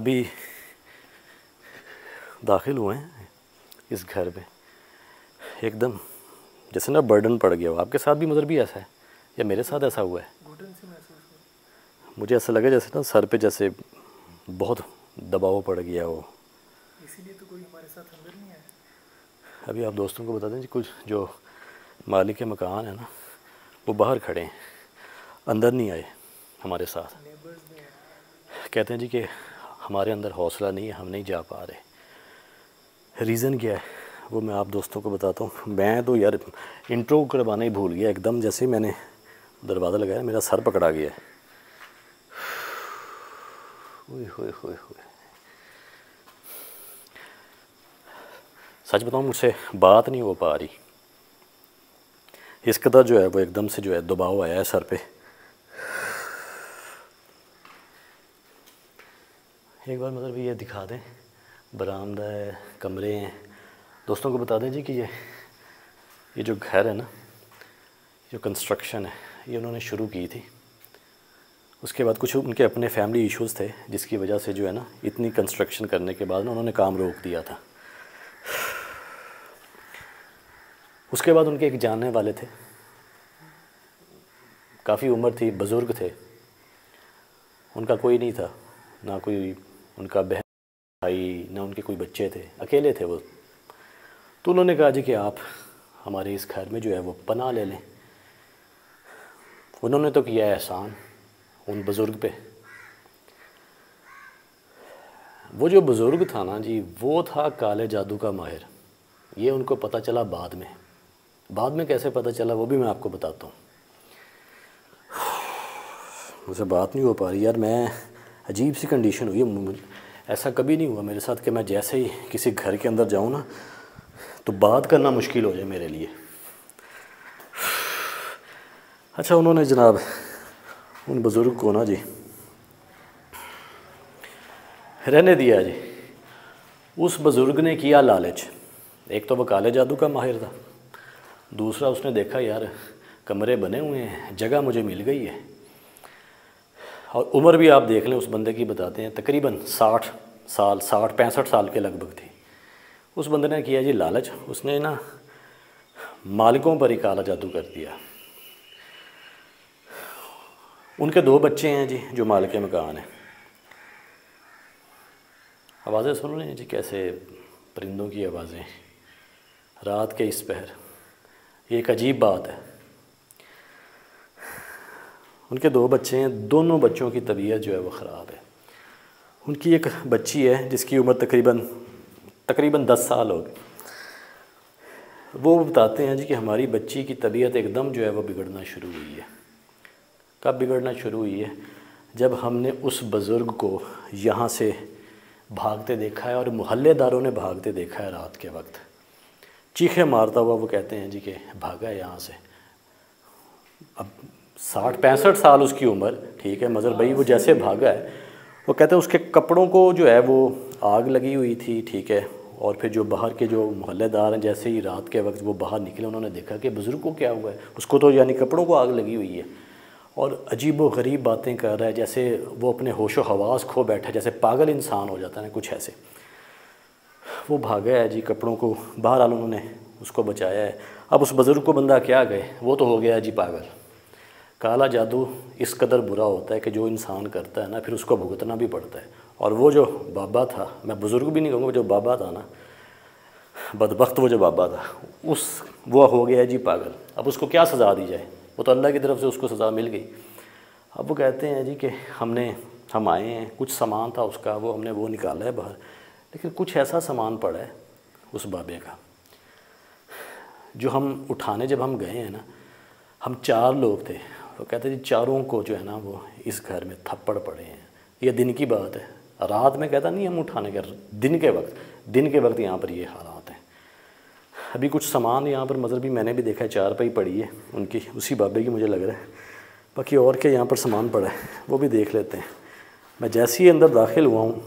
अभी दाखिल हुए हैं इस घर में एकदम जैसे ना बर्डन पड़ गया हो। आपके साथ भी मज़र भी ऐसा है? या मेरे साथ ऐसा हुआ है? मुझे ऐसा लगा जैसे ना सर पे जैसे बहुत दबाव पड़ गया हो। इसीलिए तो कोई हमारे साथ अंदर नहीं आया। अभी आप दोस्तों को बता दें कुछ जो मालिक के मकान है ना वो बाहर खड़े हैं। अंदर नहीं आए हमारे साथ। कहते हैं जी कि हमारे अंदर हौसला नहीं है, हम नहीं जा पा रहे। रीज़न क्या है? वो मैं आप दोस्तों को बताता हूँ। मैं तो यार इंट्रो करवाना ही भूल गया, एकदम जैसे मैंने दरवाज़ा लगाया, मेरा सर पकड़ा गया। होए होए होए सच बताऊँ, मुझसे बात नहीं हो पा रही। इस कदर जो है, वो एकदम से जो है, दबाव आया है सर पे। एक बार मतलब ये दिखा दें, बरामदा है, कमरे हैं। दोस्तों को बता दें जी कि ये ये जो घर है ना जो कंस्ट्रक्शन है, ये उन्होंने शुरू की थी। उसके बाद कुछ उनके अपने फैमिली इश्यूज़ थे, जिसकी वजह से जो है ना, इतनी कंस्ट्रक्शन करने के बाद ना उन्होंने काम रोक दिया था। उसके बाद उनके एक जानने वाले थे। काफ़ी उम्र थी, बुज़ुर्ग थे। उनका कोई नहीं था, ना कोई उनका बहन, भाई, ना उनके कोई बच्चे थे, अकेले थे वो। तो उन्होंने कहा, जी कि आप हमारे इस घर में जो है वो पना ले लें। उन्होंने तो किया एहसान उन बुज़ुर्ग पे। वो जो बुज़ुर्ग था ना जी, वो था काले जादू का माहिर। ये उनको पता चला बाद में। बाद में कैसे पता चला, वो भी मैं आपको बताता हूँ। मुझसे बात नहीं हो पा रही। यार, मैं अजीब सी कंडीशन हुई है ऐसा कभी नहीं हुआ मेरे साथ कि मैं जैसे ही किसी घर के अंदर जाऊँ ना तो बात करना मुश्किल हो जाए मेरे लिए। अच्छा उन्होंने जनाब, उन बुज़ुर्ग को ना जी, रहने दिया जी। उस बुज़ुर्ग ने किया लालच। एक तो वह काले जादू का माहिर था। दूसरा, उसने देखा, यार, कमरे बने हुए हैं, जगह मुझे मिल गई है। और उम्र भी आप देख लें, उस बंदे की बताते हैं, तकरीबन साठ साल, साठ, पैंसठ साल के लगभग थी। उस बंदे ने किया जी लालच। उसने ना मालिकों पर ही काला जादू कर दिया। उनके दो बच्चे हैं जी, जो मालिक मकान हैं। आवाज़ें सुन रहे हैं जी, कैसे परिंदों की आवाज़ें। रात के इस पहर। ये एक अजीब बात है। उनके दो बच्चे हैं, दोनों बच्चों की तबीयत जो है वो ख़राब है। उनकी एक बच्ची है, जिसकी उम्र तकरीबन तकरीबन दस साल हो गई। वो बताते हैं जी कि हमारी बच्ची की तबीयत एकदम जो है वो बिगड़ना शुरू हुई है। कब बिगड़ना शुरू हुई है? जब हमने उस बुज़ुर्ग को यहाँ से भागते देखा है और मोहल्लेदारों ने भागते देखा है रात के वक्त। चीखे मारता हुआ वो कहते हैं जी कि भागा यहाँ से। अब साठ पैंसठ साल उसकी उम्र, ठीक है मज़र भाई वो जैसे भागा है, वो कहते हैं उसके कपड़ों को जो है वो आग लगी हुई थी, ठीक है, और फिर जो बाहर के जो मोहल्लेदार हैं, जैसे ही रात के वक्त वो बाहर निकले, उन्होंने देखा कि बुज़ुर्ग को क्या हुआ है, उसको तो यानी कपड़ों को आग लगी हुई है, और अजीब व गरीब बातें कर रहा है, जैसे वो अपने होश व हवास खो बैठा जैसे पागल इंसान हो जाता है, कुछ ऐसे। वो भागा है जी कपड़ों को, बहरहाल उन्होंने उसको बचाया है। अब उस बुज़ुर्ग को बंदा क्या गए वो तो हो गया जी पागल। काला जादू इस कदर बुरा होता है कि जो इंसान करता है ना, फिर उसको भुगतना भी पड़ता है। और वो जो बाबा था, मैं बुज़ुर्ग भी नहीं कहूँगा जो बाबा था ना, बदबख्त वो जो बाबा था, उस, वो हो गया जी पागल। अब उसको क्या सज़ा दी जाए? वो तो अल्लाह की तरफ़ से उसको सज़ा मिल गई। अब वो कहते हैं जी कि हमने, हम आए हैं, कुछ सामान था उसका, वो हमने वो निकाला है बाहर। लेकिन कुछ ऐसा सामान पड़ा है उस बाबे का, जो हम उठाने जब हम गए हैं ना, हम चार लोग थे। तो कहते जी, चारों को जो है ना वो इस घर में थप्पड़ पड़े हैं। ये दिन की बात है। रात में कहता नहीं, हम उठाने के, दिन के वक्त, दिन के वक्त यहाँ पर ये हालात हैं। अभी कुछ सामान यहाँ पर मज़र भी मैंने भी देखा है, चार पाई पड़ी है, उनकी, उसी बाबे की मुझे लग रहा है। बाकी और क्या यहाँ पर सामान पड़ा है, वो भी देख लेते हैं। मैं जैसे ही अंदर दाखिल हुआ हूँ,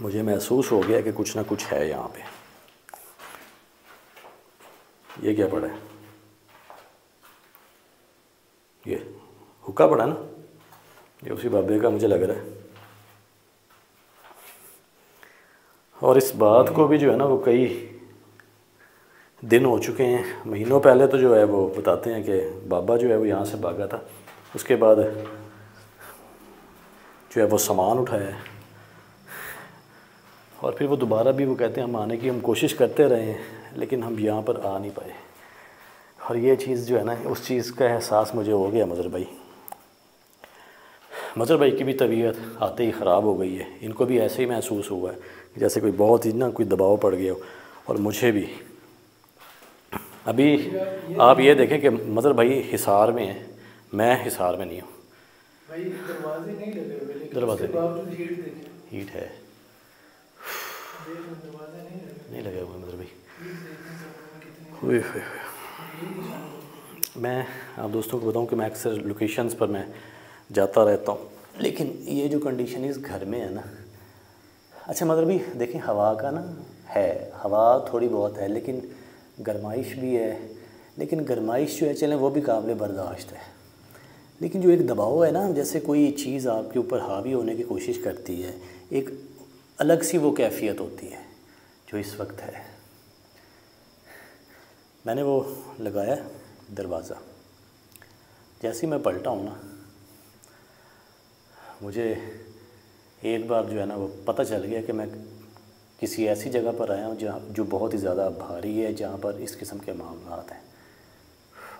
मुझे महसूस हो गया कि कुछ ना कुछ है यहाँ पे। ये क्या पड़ा है? ये हुक्का पड़ा ना? ये उसी बाबे का मुझे लग रहा है। और इस बात को भी जो है ना, वो कई दिन हो चुके हैं। महीनों पहले तो जो है, वो बताते हैं कि बाबा जो है, वो यहाँ से भागा था। उसके बाद जो है, वो सामान उठाया है। और फिर वो दोबारा भी वो कहते हैं, हम आने की हम कोशिश करते रहे हैं, लेकिन हम यहाँ पर आ नहीं पाए। और ये चीज़ जो है ना उस चीज़ का एहसास मुझे हो गया मज़र भाई। मज़र भाई की भी तबीयत आते ही ख़राब हो गई है। इनको भी ऐसे ही महसूस हुआ है जैसे कोई बहुत ही ना कोई दबाव पड़ गया हो और मुझे भी। अभी आप ये देखें कि मज़र भाई हिसार में है मैं हिसार में नहीं हूँ। दरवाजे हीट है। नहीं लगे। हुए मज़र भाई। हुए हुए हुए। मैं आप दोस्तों को बताऊँ कि मैं अक्सर लोकेशंस पर मैं जाता रहता हूँ। लेकिन ये जो कंडीशन इस घर में है ना अच्छा मतलब भी देखें, हवा का ना है, हवा थोड़ी बहुत है, लेकिन गर्माइश भी है, लेकिन गर्माइश जो है, चलें, वो भी काबिल बर्दाश्त है। लेकिन जो एक दबाव है ना, जैसे कोई चीज़ आपके ऊपर हावी होने की कोशिश करती है, एक अलग सी वो कैफियत होती है जो इस वक्त है। मैंने वो लगाया दरवाज़ा। जैसे ही मैं पलटा हूँ ना, मुझे एक बार जो है ना वो पता चल गया कि मैं किसी ऐसी जगह पर आया हूँ जहाँ, जो बहुत ही ज़्यादा भारी है, जहाँ पर इस किस्म के मामला हैं।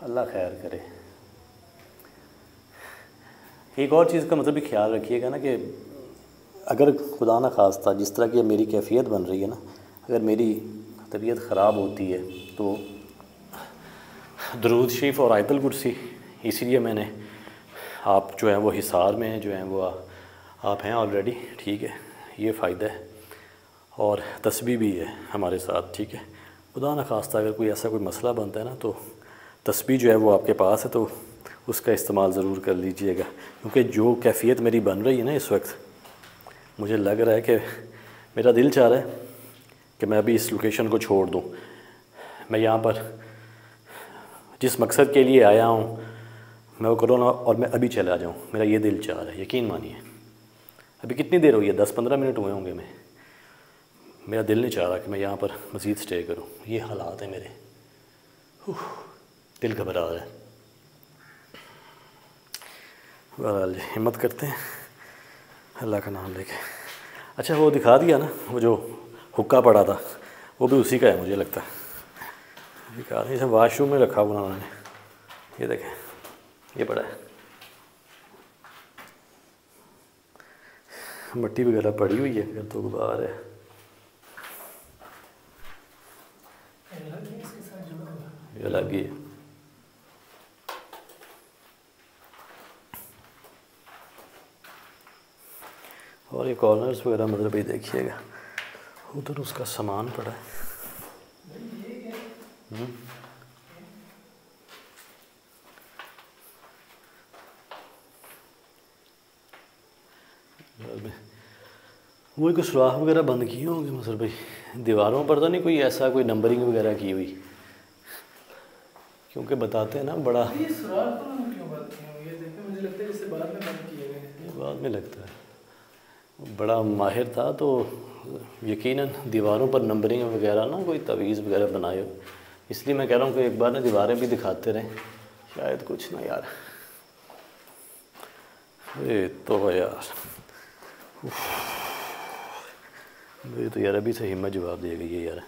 अल्लाह खैर करे। एक और चीज़ का मतलब भी ख्याल रखिएगा ना कि अगर खुदा न खास्ता जिस तरह की मेरी कैफियत बन रही है ना, अगर मेरी तबीयत ख़राब होती है तो दरूद शरीफ और आयतल कुर्सी इसीलिए मैंने आप जो है वो हिसार में जो हैं वो आ, आप हैं ऑलरेडी ठीक है ये फ़ायदा है और तस्बी भी है हमारे साथ ठीक है। खुदा न खास्ता अगर कोई ऐसा कोई मसला बनता है ना तो तस्बी जो है वो आपके पास है तो उसका इस्तेमाल ज़रूर कर लीजिएगा क्योंकि जो कैफियत मेरी बन रही है ना इस वक्त मुझे लग रहा है कि मेरा दिल चाह रहा है कि मैं अभी इस लोकेशन को छोड़ दूँ। मैं यहाँ पर जिस मकसद के लिए आया हूँ, मैं वो करूँ ना और मैं अभी चला जाऊँ। मेरा ये दिल चाह रहा है, यकीन मानिए। अभी कितनी देर हुई है दस पंद्रह मिनट हुए होंगे मैं मेरा दिल नहीं चाह रहा कि मैं यहाँ पर मज़ीद स्टे करूँ। ये हालात हैं मेरे। दिल घबरा रहा है। बहरहाल हिम्मत करते हैं। अल्लाह का नाम लेके। अच्छा वो दिखा दिया ना, वो जो हुक्का पड़ा था, वो भी उसी का है मुझे लगता। है दिखा दिया वाशरूम में रखा हुआ उन्होंने। ये देखें, ये पड़ा है। मट्टी वगैरह पड़ी हुई है अगर तो गुबार है। ये अलग ही है। और ये कॉर्नर्स वगैरह मतलब भी देखिएगा, उधर उसका सामान पड़ा है। हम्म। घर में वो एक सुराख वगैरह बंद किए होंगे मसर भाई? दीवारों पर तो नहीं कोई ऐसा कोई नंबरिंग वगैरह की हुई? क्योंकि बताते हैं ना बड़ा ये तो है बाद में बंद किए गए बाद में लगता है। बड़ा माहिर था तो यकीनन दीवारों पर नंबरिंग वगैरह ना कोई तवीज़ वगैरह बनाए हो। इसलिए मैं कह रहा हूँ कि एक बार ना दीवारें भी दिखाते रहें। शायद कुछ ना यार। ये तो यार। मेरी तो यार अभी से हिम्मत जवाब दे गई है यार।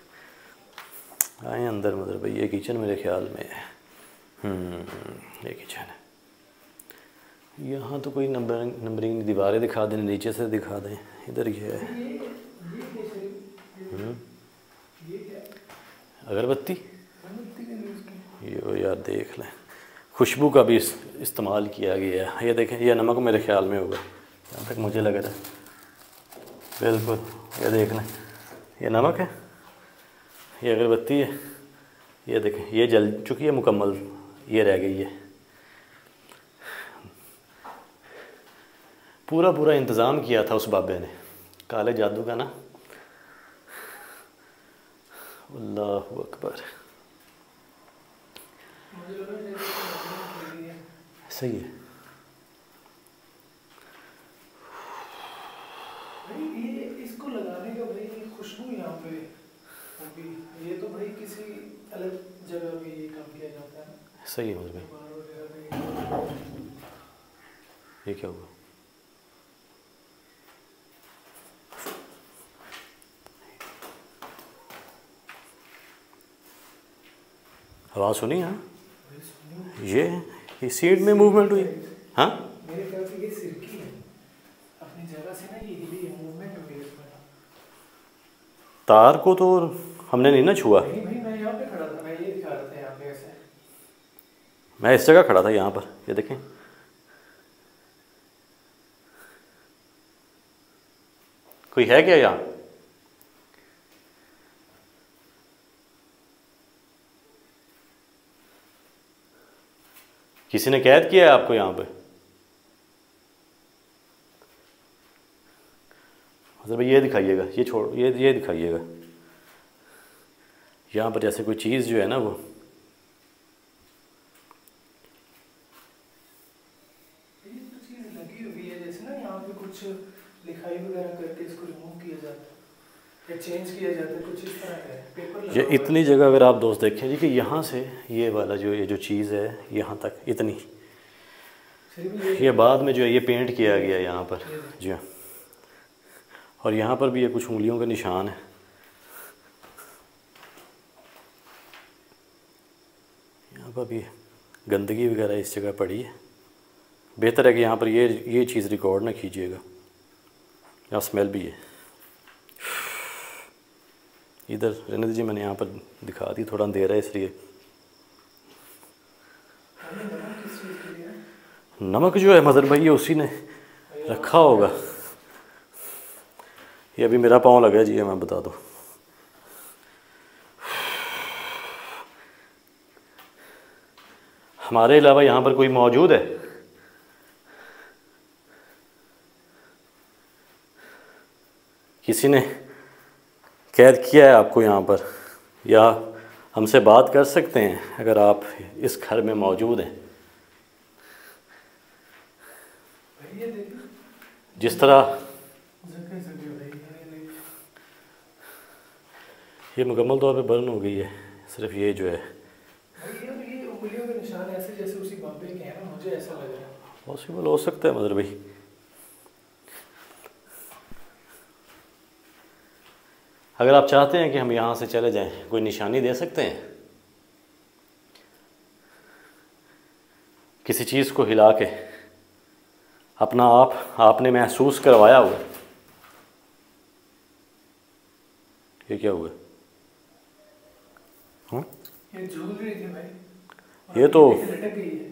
आए अंदर मतलब भाई ये किचन मेरे ख्याल में है। हम्म, ये किचन है। यहाँ तो कोई नंबर नंबरिंग दीवारें दिखा दें नीचे से दिखा दें। इधर ये है। ये ये ये- हम्म, ये? अगरबत्ती? ये यार देख लें। खुशबू का भी इस, इस्तेमाल किया गया है। ये देखें ये नमक मेरे ख्याल में होगा। जहाँ तक मुझे लग रहा है। बिल्कुल ये देख लें। ये नमक है। ये अगरबत्ती है। ये देखें ये जल चुकी है मुकम्मल। ये रह गई है। पूरा पूरा इंतज़ाम किया था उस बाबे ने। काले जादू का ना? अल्लाह अकबर मुझे लगा जैसे कि लकड़ी की है। सही है। भाई ये इसको लगाने का भाई खुशबू भी ये तो भाई किसी अलग जगह भी ये काम किया जाता है। सही है भाई ये क्या हुआ? आवाज़ सुनी हाँ? ये ये सीट में मूवमेंट हुई। हाँ? तार को तो हमने नहीं ना छुआ। मैं यहाँ पे खड़ा था मैं ये दिखा रहा था यहाँ पे ऐसे। मैं इस जगह खड़ा था यहाँ पर ये देखें। कोई है क्या यहाँ? किसी ने कैद किया है आपको यहाँ पे? मतलब ये दिखाइएगा, ये छोड़, ये ये दिखाइएगा। यहाँ पर जैसे कोई चीज़ जो है ना वो ये तो चीज़ लगी हुई है जैसे ना यहाँ पे कुछ लिखाई वगैरह करके इसको रिमूव किया जाता है या चेंज किया जाता है कुछ इस तरह का है पेपर लगा ये हुआ है। इतनी जगह अगर आप दोस्त देखें जी कि यहाँ से ये वाला जो ये जो चीज़ है यहाँ तक इतनी। ये ये बाद में जो है ये पेंट किया गया यहाँ पर। जी हाँ। और यहाँ पर भी ये कुछ उंगलियों के निशान है। यहाँ पर भी गंदगी वगैरह इस जगह पड़ी है। बेहतर है कि यहाँ पर ये ये चीज़ रिकॉर्ड ना कीजिएगा। यहाँ स्मेल भी है। इधर रहने दीजिए मैंने यहाँ पर दिखा दी, थोड़ा अंधेरा है इसलिए। नमक जो है, मदर भाई, ये उसी ने रखा होगा। ये अभी मेरा पाँव लगा जी मैं बता दूँ। हमारे अलावा यहाँ पर कोई मौजूद है? किसी ने कैद किया है आपको यहाँ पर? या हमसे बात कर सकते हैं अगर आप इस घर में मौजूद हैं? जिस तरह ये मुकम्मल तौर पे बर्न हो गई है सिर्फ़ ये जो है। भाई ये और ये उंगलियों के निशान ऐसे जैसे उसी बाबे के हैं ना मुझे ऐसा लग रहा है। पॉसिबल हो सकता है मदर भाई। अगर आप चाहते हैं कि हम यहाँ से चले जाएँ कोई निशानी दे सकते हैं? किसी चीज़ को हिला के अपना आप आपने महसूस करवाया हुआ। ये क्या हुआ? हाँ? ये झूल रही थी भाई। ये तो- लटक गई है।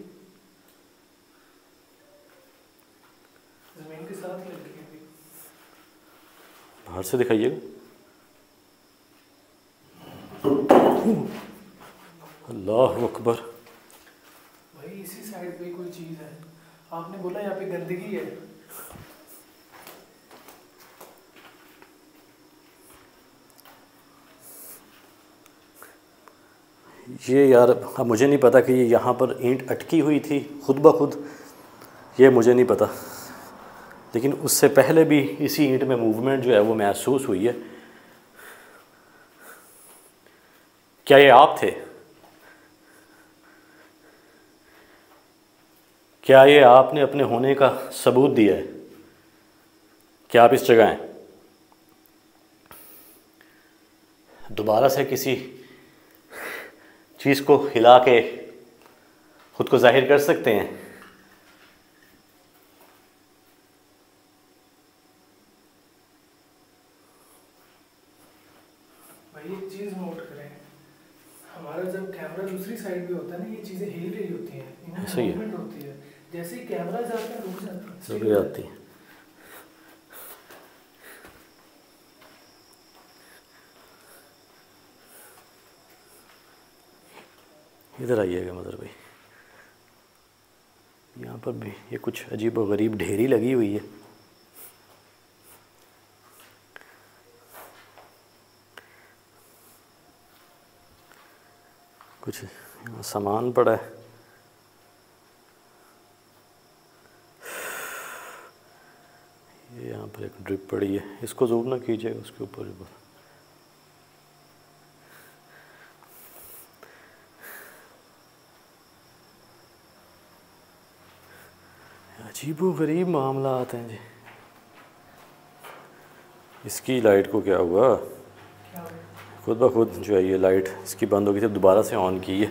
ज़मीन के साथ लग है बाहर से दिखाइएगा। अल्लाह अकबर। भाई इसी साइड पे कोई चीज़ है। आपने बोला यहाँ पे गंदगी है। ये यार अब मुझे नहीं पता कि ये यहाँ पर ईंट अटकी हुई थी खुद ब खुद। ये मुझे नहीं पता। लेकिन उससे पहले भी इसी ईंट में मूवमेंट जो है वो महसूस हुई है। क्या ये आप थे? क्या ये आपने अपने होने का सबूत दिया है? क्या आप इस जगह हैं? दोबारा से किसी चीज़ को हिला के खुद को ज़ाहिर कर सकते हैं भाई एक चीज़ नोट करें हमारा जब कैमरा दूसरी साइड पे होता है ना ये चीज़ें हिल रही होती हैं इनमें ऐसा ही है। मूवमेंट होती है ही। कैमरा जाता है। इधर आइएगा मदर भाई। यहाँ पर भी ये कुछ अजीब व गरीब ढेरी लगी हुई है। कुछ सामान पड़ा है। ऊपर एक ड्रिप पड़ी है। इसको जूम ना कीजिए उसके ऊपर अजीबो गरीब मामला आते हैं जी। इसकी लाइट को क्या हुआ? खुद ब खुद जो है ये लाइट इसकी बंद हो गई थी दोबारा से ऑन की है।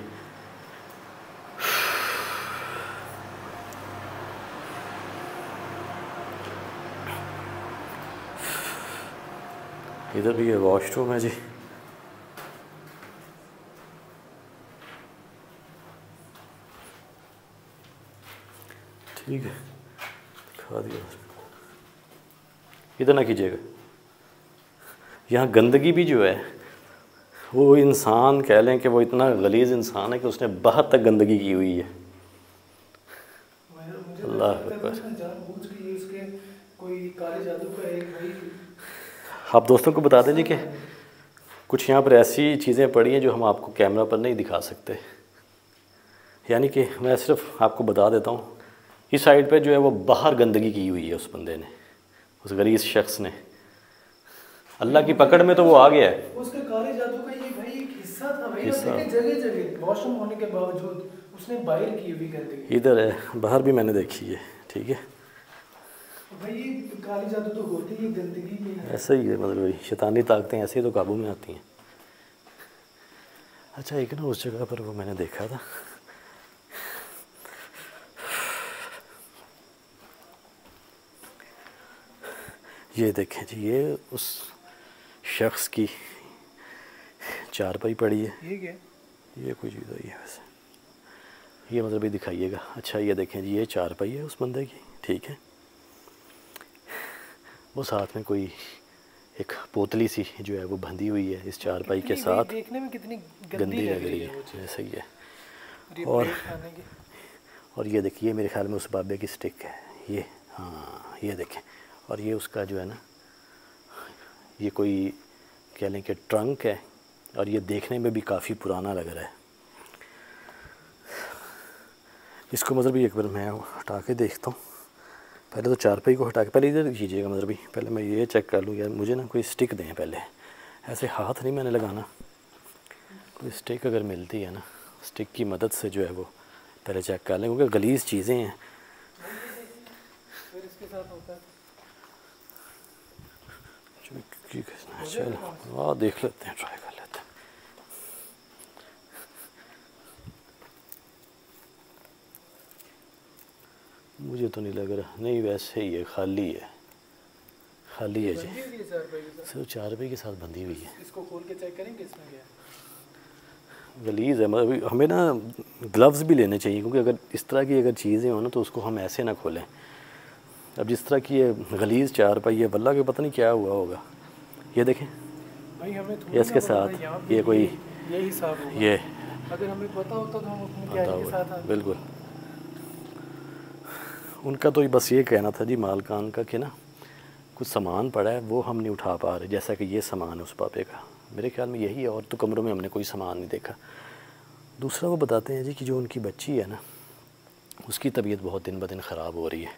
इधर भी ये वॉशरूम है जी। ठीक है दिखा दिया इधर ना कीजिएगा। यहाँ गंदगी भी जो है वो इंसान कह लें कि वो इतना गलीज़ इंसान है कि उसने बाहर तक गंदगी की हुई है। अल्लाह आप दोस्तों को बता दें कि कुछ यहाँ पर ऐसी चीज़ें पड़ी हैं जो हम आपको कैमरा पर नहीं दिखा सकते। यानी कि मैं सिर्फ़ आपको बता देता हूँ इस साइड पे जो है वो बाहर गंदगी की हुई है उस बंदे ने उस गरीब शख्स ने। अल्लाह की पकड़ में तो वो आ गया है। उसके काले जादू का ये भाई एक हिस्सा था भाई उसके जगह जगह वॉशरूम होने के बावजूद उसने बाहर की हुई गंदगी। इधर है बाहर भी मैंने देखी है ठीक है? भाई ये जादू तो होती ही गंदगी है। ऐसा ही है मतलब शैतानी ताकतें ऐसे ही तो काबू में आती हैं। अच्छा एक ना उस जगह पर वो मैंने देखा था। ये देखें जी ये उस शख्स की चारपाई पड़ी है। ये क्या? ये कोई चीज़ है वैसे। ये मतलब भी दिखाइएगा। अच्छा ये देखें जी ये चारपाई है उस बंदे की। ठीक है। वो साथ में कोई एक पोतली सी जो है वो बंधी हुई है इस चारपाई के साथ। देखने में कितनी गंदी लग रही है ऐसा ही। है और- और ये देखिए मेरे ख्याल में उस बाबे की स्टिक है। ये हाँ ये देखें। और ये उसका जो है ना ये कोई कह लें कि ट्रंक है और ये देखने में भी काफ़ी पुराना लग रहा है। इसको मतलब एक बार मैं हटा के देखता हूँ। पहले तो चारपाई को हटा के पहले इधर कीजिएगा मतलब भी। पहले मैं ये चेक कर लूँ यार मुझे ना कोई स्टिक दें पहले। ऐसे हाथ नहीं मैंने लगाना। कोई स्टिक अगर मिलती है ना स्टिक की मदद से जो है वो पहले चेक कर लें क्योंकि गलीज चीज़ें हैं। चलो हाँ देख लेते हैं ट्राई कर लेते हैं मुझे तो नहीं लग रहा। नहीं वैसे ही है खाली है। खाली है जी। बंदी चार भाई के साथ सिर्फ़ चार रुपये के साथ बंधी हुई है। इसको खोल के चेक करेंगे इसमें क्या? गलीज है मतलब हमें ना ग्लव्स भी लेने चाहिए क्योंकि अगर इस तरह की अगर चीज़ें हो ना तो उसको हम ऐसे ना खोलें। अब जिस तरह की ये गलीज चार पाई है वल्ला के पता नहीं क्या हुआ होगा। ये देखें। भाई हमें इसके साथ ये कोई ये ये। अगर हमें पता होता तो हम अपने के साथ बिल्कुल। उनका तो बस ये कहना था जी, मालकान का कि ना, कुछ सामान पड़ा है, वो हम नहीं उठा पा रहे, जैसा कि ये सामान है उस पापे का। मेरे ख्याल में यही है, और तो कमरों में हमने कोई सामान नहीं देखा। दूसरा वो बताते हैं जी कि जो उनकी बच्ची है ना, उसकी तबीयत बहुत दिन ब दिन ख़राब हो रही है।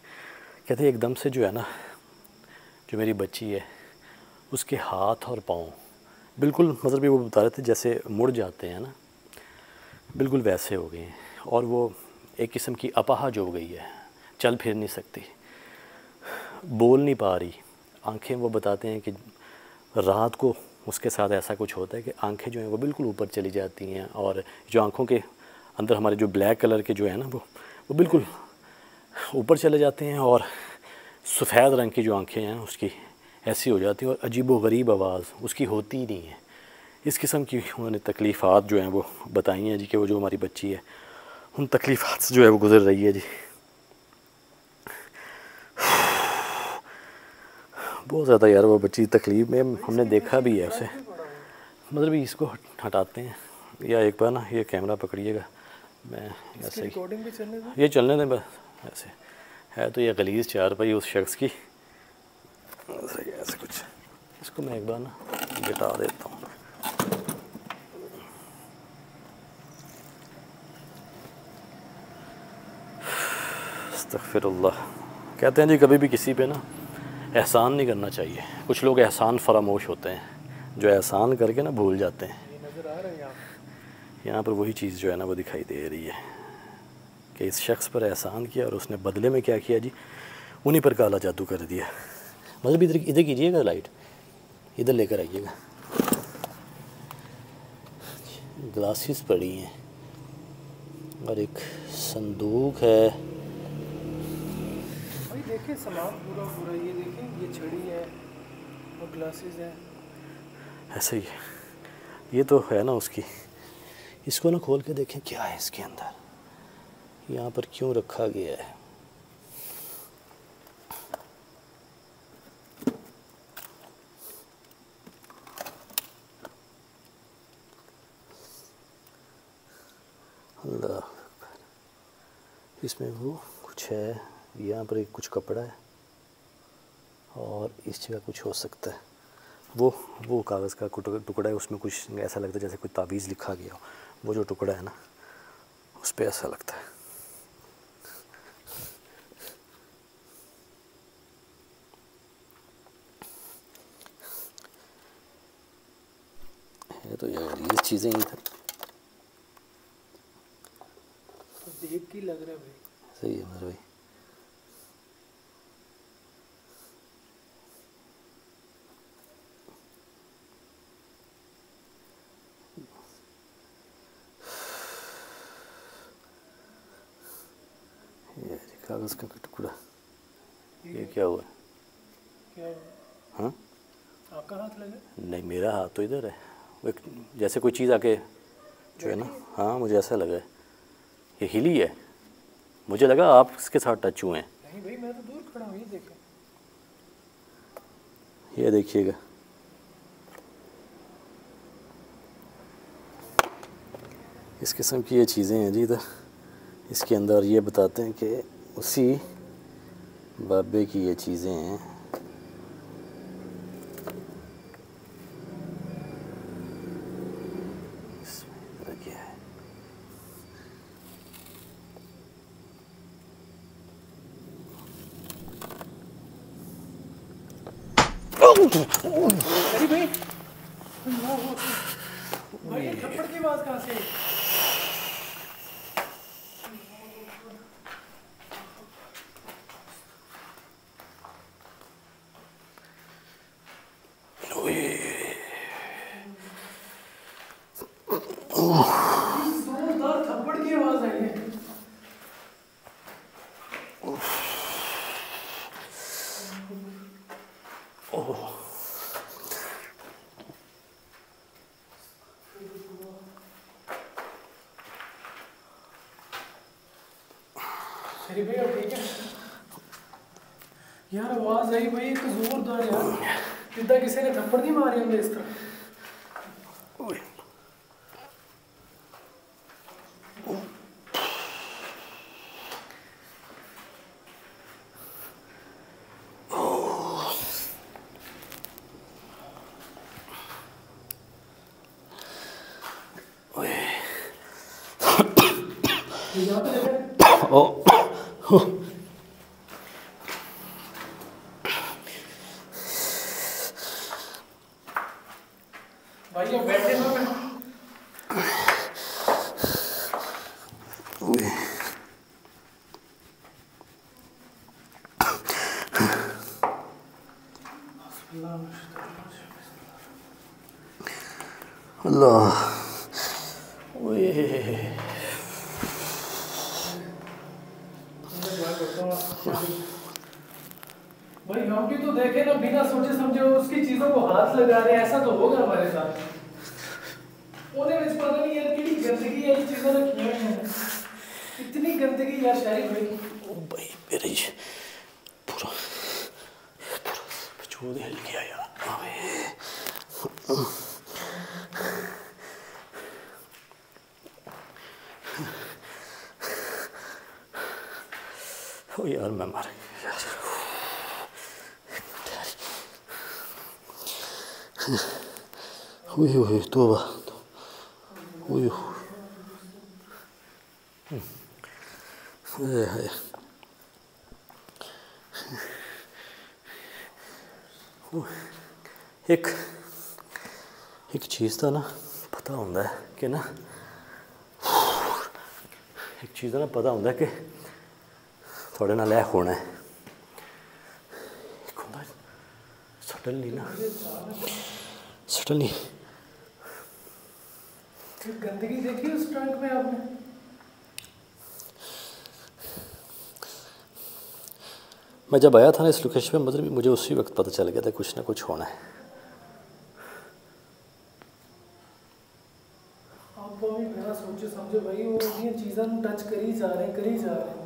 कहते हैं, एकदम से जो है ना, जो मेरी बच्ची है, उसके हाथ और पाँव, बिल्कुल मतलब भी वो बता रहे थे जैसे मुड़ जाते हैं ना, बिल्कुल वैसे हो गए हैं। और वो एक किस्म की अपाहज हो गई है। चल फिर नहीं सकती। बोल नहीं पा रही। आँखें वो बताते हैं कि रात को उसके साथ ऐसा कुछ होता है कि आँखें जो हैं वो बिल्कुल ऊपर चली जाती हैं और जो आँखों के अंदर हमारे जो ब्लैक कलर के जो है ना वो वो बिल्कुल ऊपर चले जाते हैं और सफ़ेद रंग की जो आँखें हैं उसकी ऐसी हो जाती हैं और अजीब व गरीब आवाज़ उसकी होती ही नहीं है। इस किस्म की उन्होंने तकलीफ़ात जो हैं वो बताई हैं जी कि वो जो हमारी बच्ची है, उन तकलीफ़ात से जो है वो गुज़र रही है जी। बहुत ज़्यादा यार वो बच्ची तकलीफ़ में हमने देखा भी है उसे। मतलब इसको हटाते हैं। या एक बार ना ये कैमरा पकड़िएगा। मैं ऐसे ही ये चलने दें बस ऐसे। है तो ये गलीज चार पाई उस शख्स की। ऐसे कुछ। इसको मैं एक बार ना गिटा देता हूँ। अस्तगफिरुल्लाह। कहते हैं जी कभी भी किसी पे ना एहसान नहीं करना चाहिए। कुछ लोग एहसान फरामोश होते हैं, जो एहसान करके ना भूल जाते हैं। यहाँ पर वही चीज़ जो है ना वो दिखाई दे रही है कि इस शख्स पर एहसान किया और उसने बदले में क्या किया जी? उन्हीं पर काला जादू कर दिया। मतलब इधर इधर कीजिएगा लाइट। इधर लेकर आइएगा। ग्लासेस पड़ी हैं और एक संदूक है। देखिए सामान पूरा पूरा ये देखिए, ये छड़ी है और ग्लासेस है। ऐसे है, ये तो है ना उसकी। इसको ना खोल के देखें, क्या है इसके अंदर? यहाँ पर क्यों रखा गया है? अल्लाह इसमें वो कुछ है। यहाँ पर कुछ कपड़ा है और इस जगह कुछ हो सकता है। वो वो कागज़ का टुकड़ा है उसमें कुछ ऐसा लगता है जैसे कोई तावीज़ लिखा गया हो। वो जो टुकड़ा है ना उस पर ऐसा लगता है। है तो यार ये चीज़ें इधर तो देख के लग रहा है भाई। सही है मेरे भाई ये जी कागज़ का टुकड़ा। ये क्या हुआ? क्या हाँ? आपका हाथ लगा? नहीं मेरा हाथ तो इधर है। एक जैसे कोई चीज़ आके जो है ना हाँ मुझे ऐसा लगा है। ये हिली है। मुझे लगा आप इसके साथ टच हुए हैं। नहीं भाई मैं तो दूर खड़ा हूँ ये देखें। ये देखिएगा। इस किस्म की ये चीज़ें हैं जी इधर। इसके अंदर ये बताते हैं कि उसी बाबे की ये चीज़ें हैं। इसमें इधर क्या है अरे भाई भाई ये थप्पड़ की आवाज़ कहाँ से आई? जोरदार थप्पड़ की आवाज़ आई है यार आवाज़ आई भाई, एक जोरदार यार। कितना किसी ने थप्पड़ नहीं मारे होंगे इस तरह? Ui, ui, tuo Ui, ui. Ja, ja. ਇੱਕ ਇੱਕ ਚੀਜ਼ ਦਾ ਨਾ ਪਤਾ ਹੁੰਦਾ ਹੈ ਕਿ ਨਾ ਇੱਕ ਚੀਜ਼ ਦਾ ਨਾ ਪਤਾ ਹੁੰਦਾ ਕਿ ਤੁਹਾਡੇ ਨਾਲ ਇਹ ਹੋਣਾ ਹੈ ਇੱਕ ਹੁੰਦਾ ਸਟਨਲੀ ਨਾ ਸਟਨਲੀ गंदगी देखी उस ट्रंक में आपने? मैं जब आया था ना इस लोकेशन पे मतलब मुझे उसी वक्त पता चल गया था कुछ ना कुछ होना है। आप वो भी बिना सोचे समझे भाई वो ये चीज़ां टच करी जा रहे हैं करी जा रहे हैं।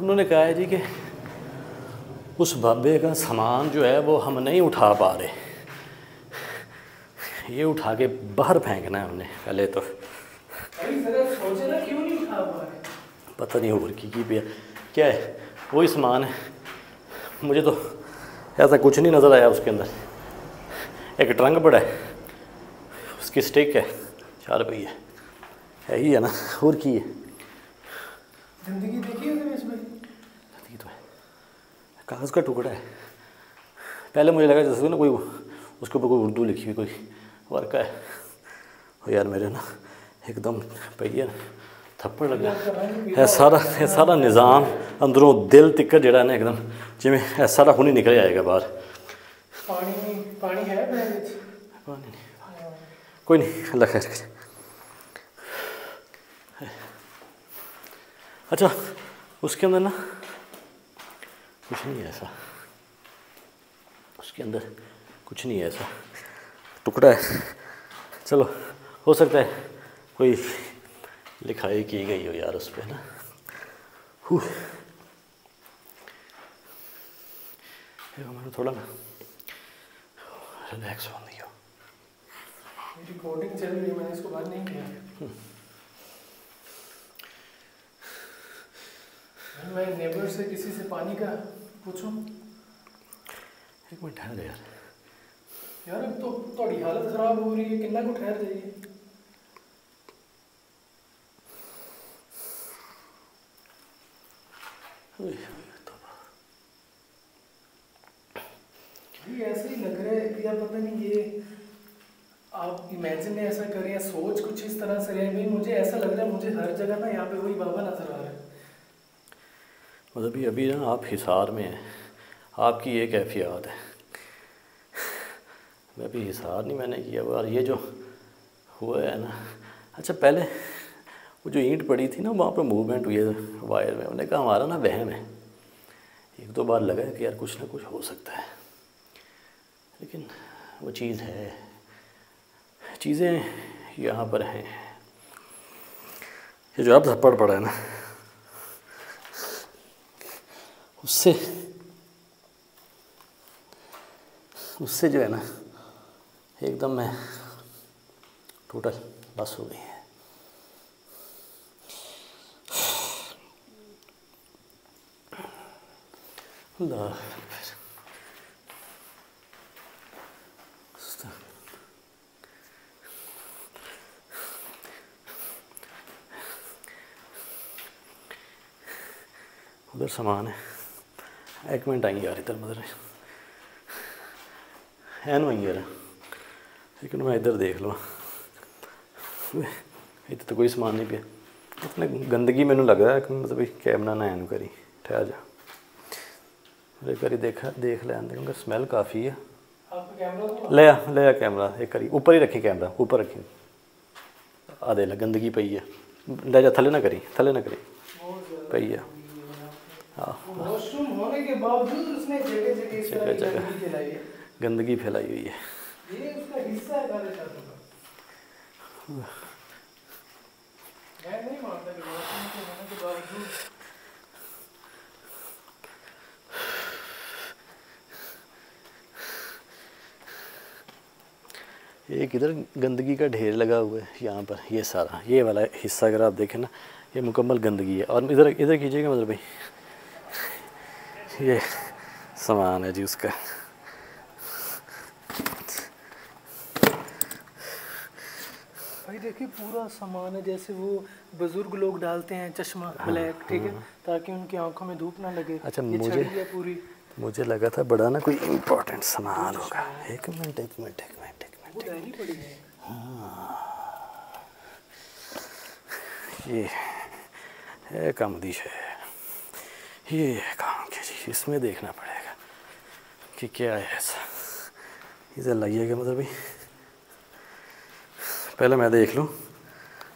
उन्होंने कहा है जी कि उस बाबे का सामान जो है वो हम नहीं उठा पा रहे। ये उठा के बाहर फेंकना है हमने पहले तो। सोचे ना क्यों नहीं उठा पा रहे? पता नहीं और की की क्या है? वही सामान है। मुझे तो ऐसा कुछ नहीं नज़र आया उसके अंदर। एक ट्रंक पड़ा है। उसकी स्टिक है। चार रुपये है ही है ना? और की है? ज़िंदगी देखी है इसमें? कागज़ का टुकड़ा है। पहले मुझे लगा जैसे ना कोई उसके ऊपर कोई उर्दू लिखी हुई कोई वर्क है। और यार मेरे ना एकदम पहिए थप्पड़ लग गया। है सारा सारा निज़ाम अंदरों दिल तिकर जड़ा ना एकदम जिमें सारा सारा ही निकल जाएगा बाहर। नहीं कोई नहीं अल्लाह खैर अच्छा उसके अंदर ना कुछ नहीं है ऐसा। उसके अंदर कुछ नहीं है ऐसा। टुकड़ा है। चलो हो सकता है कोई लिखाई की गई हो यार उस पर ना? हूँ। थोड़ा ना रिलैक्स होने हो रिकॉर्डिंग चल रही है मैंने इसको बंद नहीं किया। मैं नेबर से किसी से पानी का पूछूँ? एक मिनट ठहर जा यार। यार अब तो थोड़ी हालत खराब हो रही है किन्ना को ठहर जाइए। ये ऐसे ही लग रहा है या पता नहीं ये आप इमेजिन ऐसा करें सोच कुछ इस तरह से रहे। मुझे ऐसा लग रहा है मुझे हर जगह ना यहाँ पे वही बाबा नज़र आ रहा है। मतलब अभी ना आप हिसार में हैं। आपकी ये कैफियत है। मैं अभी हिसार नहीं मैंने किया और ये जो हुआ है ना। अच्छा पहले वो जो ईंट पड़ी थी ना, वहाँ पर मूवमेंट हुई है वायर में। उन्होंने कहा, हमारा ना वहम है। एक दो बार लगा कि यार कुछ ना कुछ हो सकता है। लेकिन वो चीज़ है। चीज़ें यहाँ पर हैं। ये जो आप थप्पड़ पड़ा है ना उससे उससे जो है ना, एकदम मैं टोटल बस हो गई है। उधर सामान है। एक मिनट आई यार इधर मदर है ना यार लेकिन मैं इधर देख लवा इधर तो कोई समान नहीं पिया इतने गंदगी मैंने लग रहा है कि मतलब भी कैमरा ना एन करी ठहर जा एक बारी देखा देख लिया क्योंकि स्मेल काफ़ी है आपका कैमरा तो ले आ ले आ कैमरा एक करी ऊपर ही रखी कैमरा ऊपर रखी आ दे ला गंदगी पई है ले जा थले ना करी थले ना करी बहुत ज़्यादा पई है हाँ वॉशरूम होने के बावजूद उसने जगह जगह इस तरह की जगह- गंदगी फैलाई है। गंदगी फैलाई हुई है। ये उसका हिस्सा है कार्य का। मैं नहीं मानता कि वॉशरूम के होने के बावजूद। एक इधर गंदगी का ढेर लगा हुआ है यहाँ पर ये सारा। ये वाला हिस्सा अगर आप देखें ना ये मुकम्मल गंदगी है। और इधर इधर कीजिएगा मतलब भाई। ये सामान है जी उसका। भाई देखिए पूरा सामान है जैसे वो बुज़ुर्ग लोग डालते हैं चश्मा ब्लैक ठीक है ताकि उनकी आँखों में धूप ना लगे। अच्छा, ये मुझे- है पूरी। मुझे लगा था बड़ा ना कोई इम्पोर्टेंट सामान होगा। एक मिनट एक मिनट एक मिनट एक मिनट। है। ये है कमदिश है ये है काम। जी इसमें देखना पड़ेगा कि क्या है ऐसा। इधर लाइएगा मतलब भाई पहले मैं देख लूँ,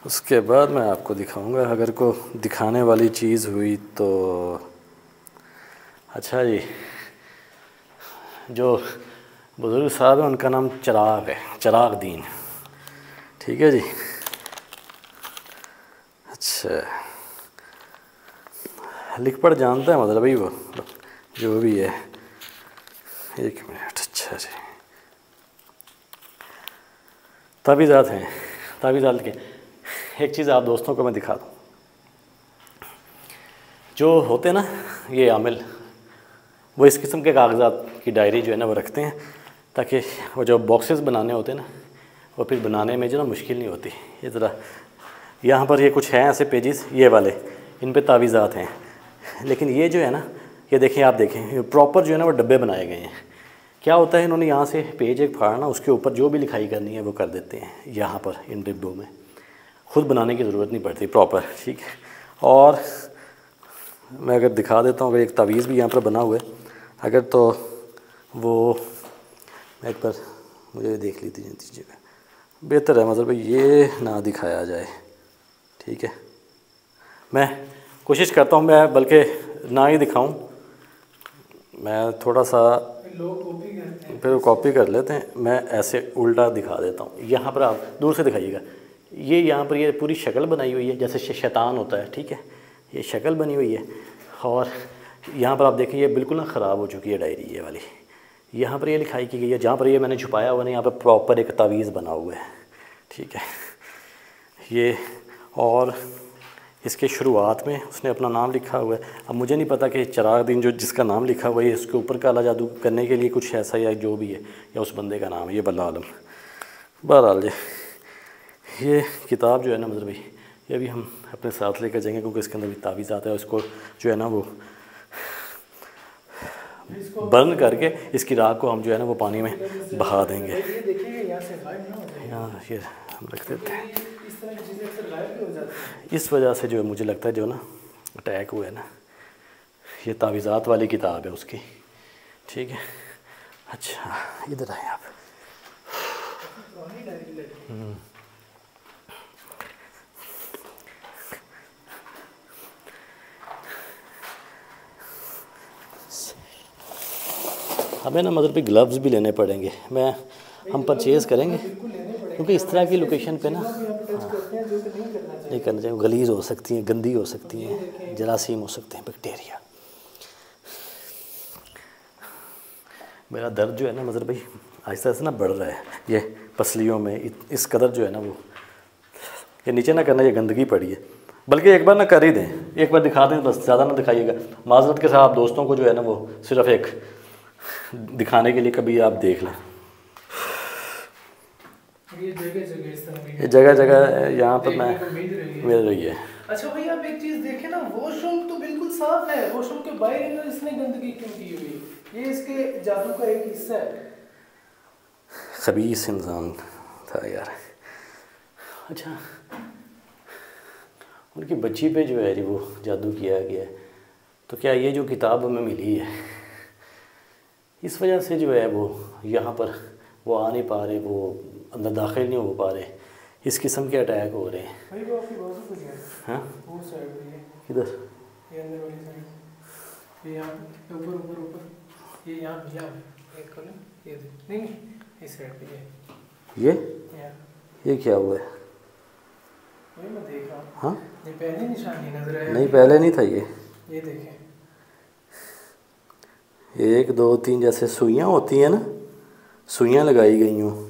उसके बाद मैं आपको दिखाऊँगा। अगर को दिखाने वाली चीज़ हुई तो। अच्छा जी, जो बुज़ुर्ग साहब हैं, उनका नाम चराग है चराग दीन ठीक है जी? अच्छा। लिख पढ़ जानता है मतलब भाई वो, जो भी है। एक मिनट अच्छा जी। तावीज़ात हैं तावीज़ात के एक चीज़ आप दोस्तों को मैं दिखा दूँ। जो होते ना, ये आमिल, वो इस किस्म के कागजात की डायरी जो है ना, वो रखते हैं, ताकि वो जो बॉक्सेस बनाने होते हैं ना, वो फिर बनाने में जो ना, मुश्किल नहीं होती। ये ज़रा, यहाँ पर ये कुछ हैं ऐसे पेजेस ये वाले इन पे तावीज़ात हैं। लेकिन ये जो है ना, ये देखें आप देखें प्रॉपर जो है ना, वो डब्बे बनाए गए हैं। क्या होता है, इन्होंने यहाँ से पेज एक फाड़ना उसके ऊपर जो भी लिखाई करनी है, वो कर देते हैं, यहाँ पर, इन डिब्बों में। ख़ुद बनाने की ज़रूरत नहीं पड़ती प्रॉपर ठीक है। और मैं अगर दिखा देता हूँ, अगर एक तावीज़ भी यहाँ पर बना हुआ है, अगर तो वो, मैं एक बार मुझे देख ली दीजिएगा बेहतर है मतलब ये ना दिखाया जाए, ठीक है। मैं कोशिश करता हूँ मैं, बल्कि ना ही दिखाऊँ। मैं थोड़ा सा फिर कॉपी कर लेते हैं। मैं ऐसे उल्टा दिखा देता हूँ। यहाँ पर आप दूर से दिखाइएगा। ये यहाँ पर ये पूरी शक्ल बनाई हुई है, जैसे शैतान होता है, ठीक है? ये शक्ल बनी हुई है। और यहाँ पर आप देखें ये बिल्कुल ना ख़राब हो चुकी है डायरी, ये वाली। यहाँ पर ये लिखाई की गई है, जहाँ पर ये मैंने छुपाया हुआ ना यहाँ पर प्रॉपर एक तावीज़ बना हुआ है, ठीक है? ये, और इसके शुरुआत में उसने अपना नाम लिखा हुआ है। अब मुझे नहीं पता कि चराग दिन जो जिसका नाम लिखा हुआ है इसके ऊपर काला जादू करने के लिए कुछ ऐसा या जो भी है या उस बंदे का नाम है ये बल्ला आलम। बहरहाल जी ये किताब जो है ना मतलब भाई ये भी हम अपने साथ लेकर जाएँगे क्योंकि इसके अंदर भी तावीज़ आता है उसको जो है ना वो बर्न करके इसकी राख को हम जो है ना वो पानी में बहा देंगे। यहाँ ये हम रख देते हैं। इस वजह से जो है मुझे लगता है जो ना अटैक हुआ है ना ये तावीज़ात वाली किताब है उसकी। ठीक है? अच्छा इधर आए आप। हम्म। हमें ना मतलब ग्लव्स भी लेने पड़ेंगे। मैं हम परचेज़ करेंगे? क्योंकि इस तरह की लोकेशन पे ना नहीं करना चाहिए गलीज हो सकती हैं, गंदी हो सकती हैं, जरासीम हो सकते हैं, बैक्टीरिया। मेरा दर्द जो है ना मतलब भाई, आहिस्ता आहिस्ता ना बढ़ रहा है। ये पसलियों में इस कदर जो है ना वो, ये नीचे ना करना, ये गंदगी पड़ी है। बल्कि एक बार ना कर ही दें, एक बार दिखा दें, बस ज़्यादा ना दिखाइएगा। माजरत के साथ आप दोस्तों को जो है ना वो, सिर्फ़ एक दिखाने के लिए कभी आप देख लें। ये जगह जगह यहाँ पर मैं मिल रही है। अच्छा भाई आप एक चीज़ देखें ना वॉशरूम तो बिल्कुल साफ़ है वॉशरूम के बाहर इसने गंदगी क्यों की हुई? ये इसके जादू का एक हिस्सा है। खबीस इंसान था यार। अच्छा उनकी बच्ची पे जो है वो जादू किया गया है। तो क्या ये जो किताब हमें मिली है इस वजह से जो है वो यहाँ पर वो आ नहीं पा रहे वो अंदर दाखिल नहीं हो पा रहे। इस किस्म के अटैक हो रहे हैं। हाँ? किधर? ये ये क्या हुआ है? हाँ। नहीं पहले नहीं था ये। ये देखें। एक दो तीन जैसे सुइयाँ होती हैं ना? सुइयाँ लगाई गई हूँ।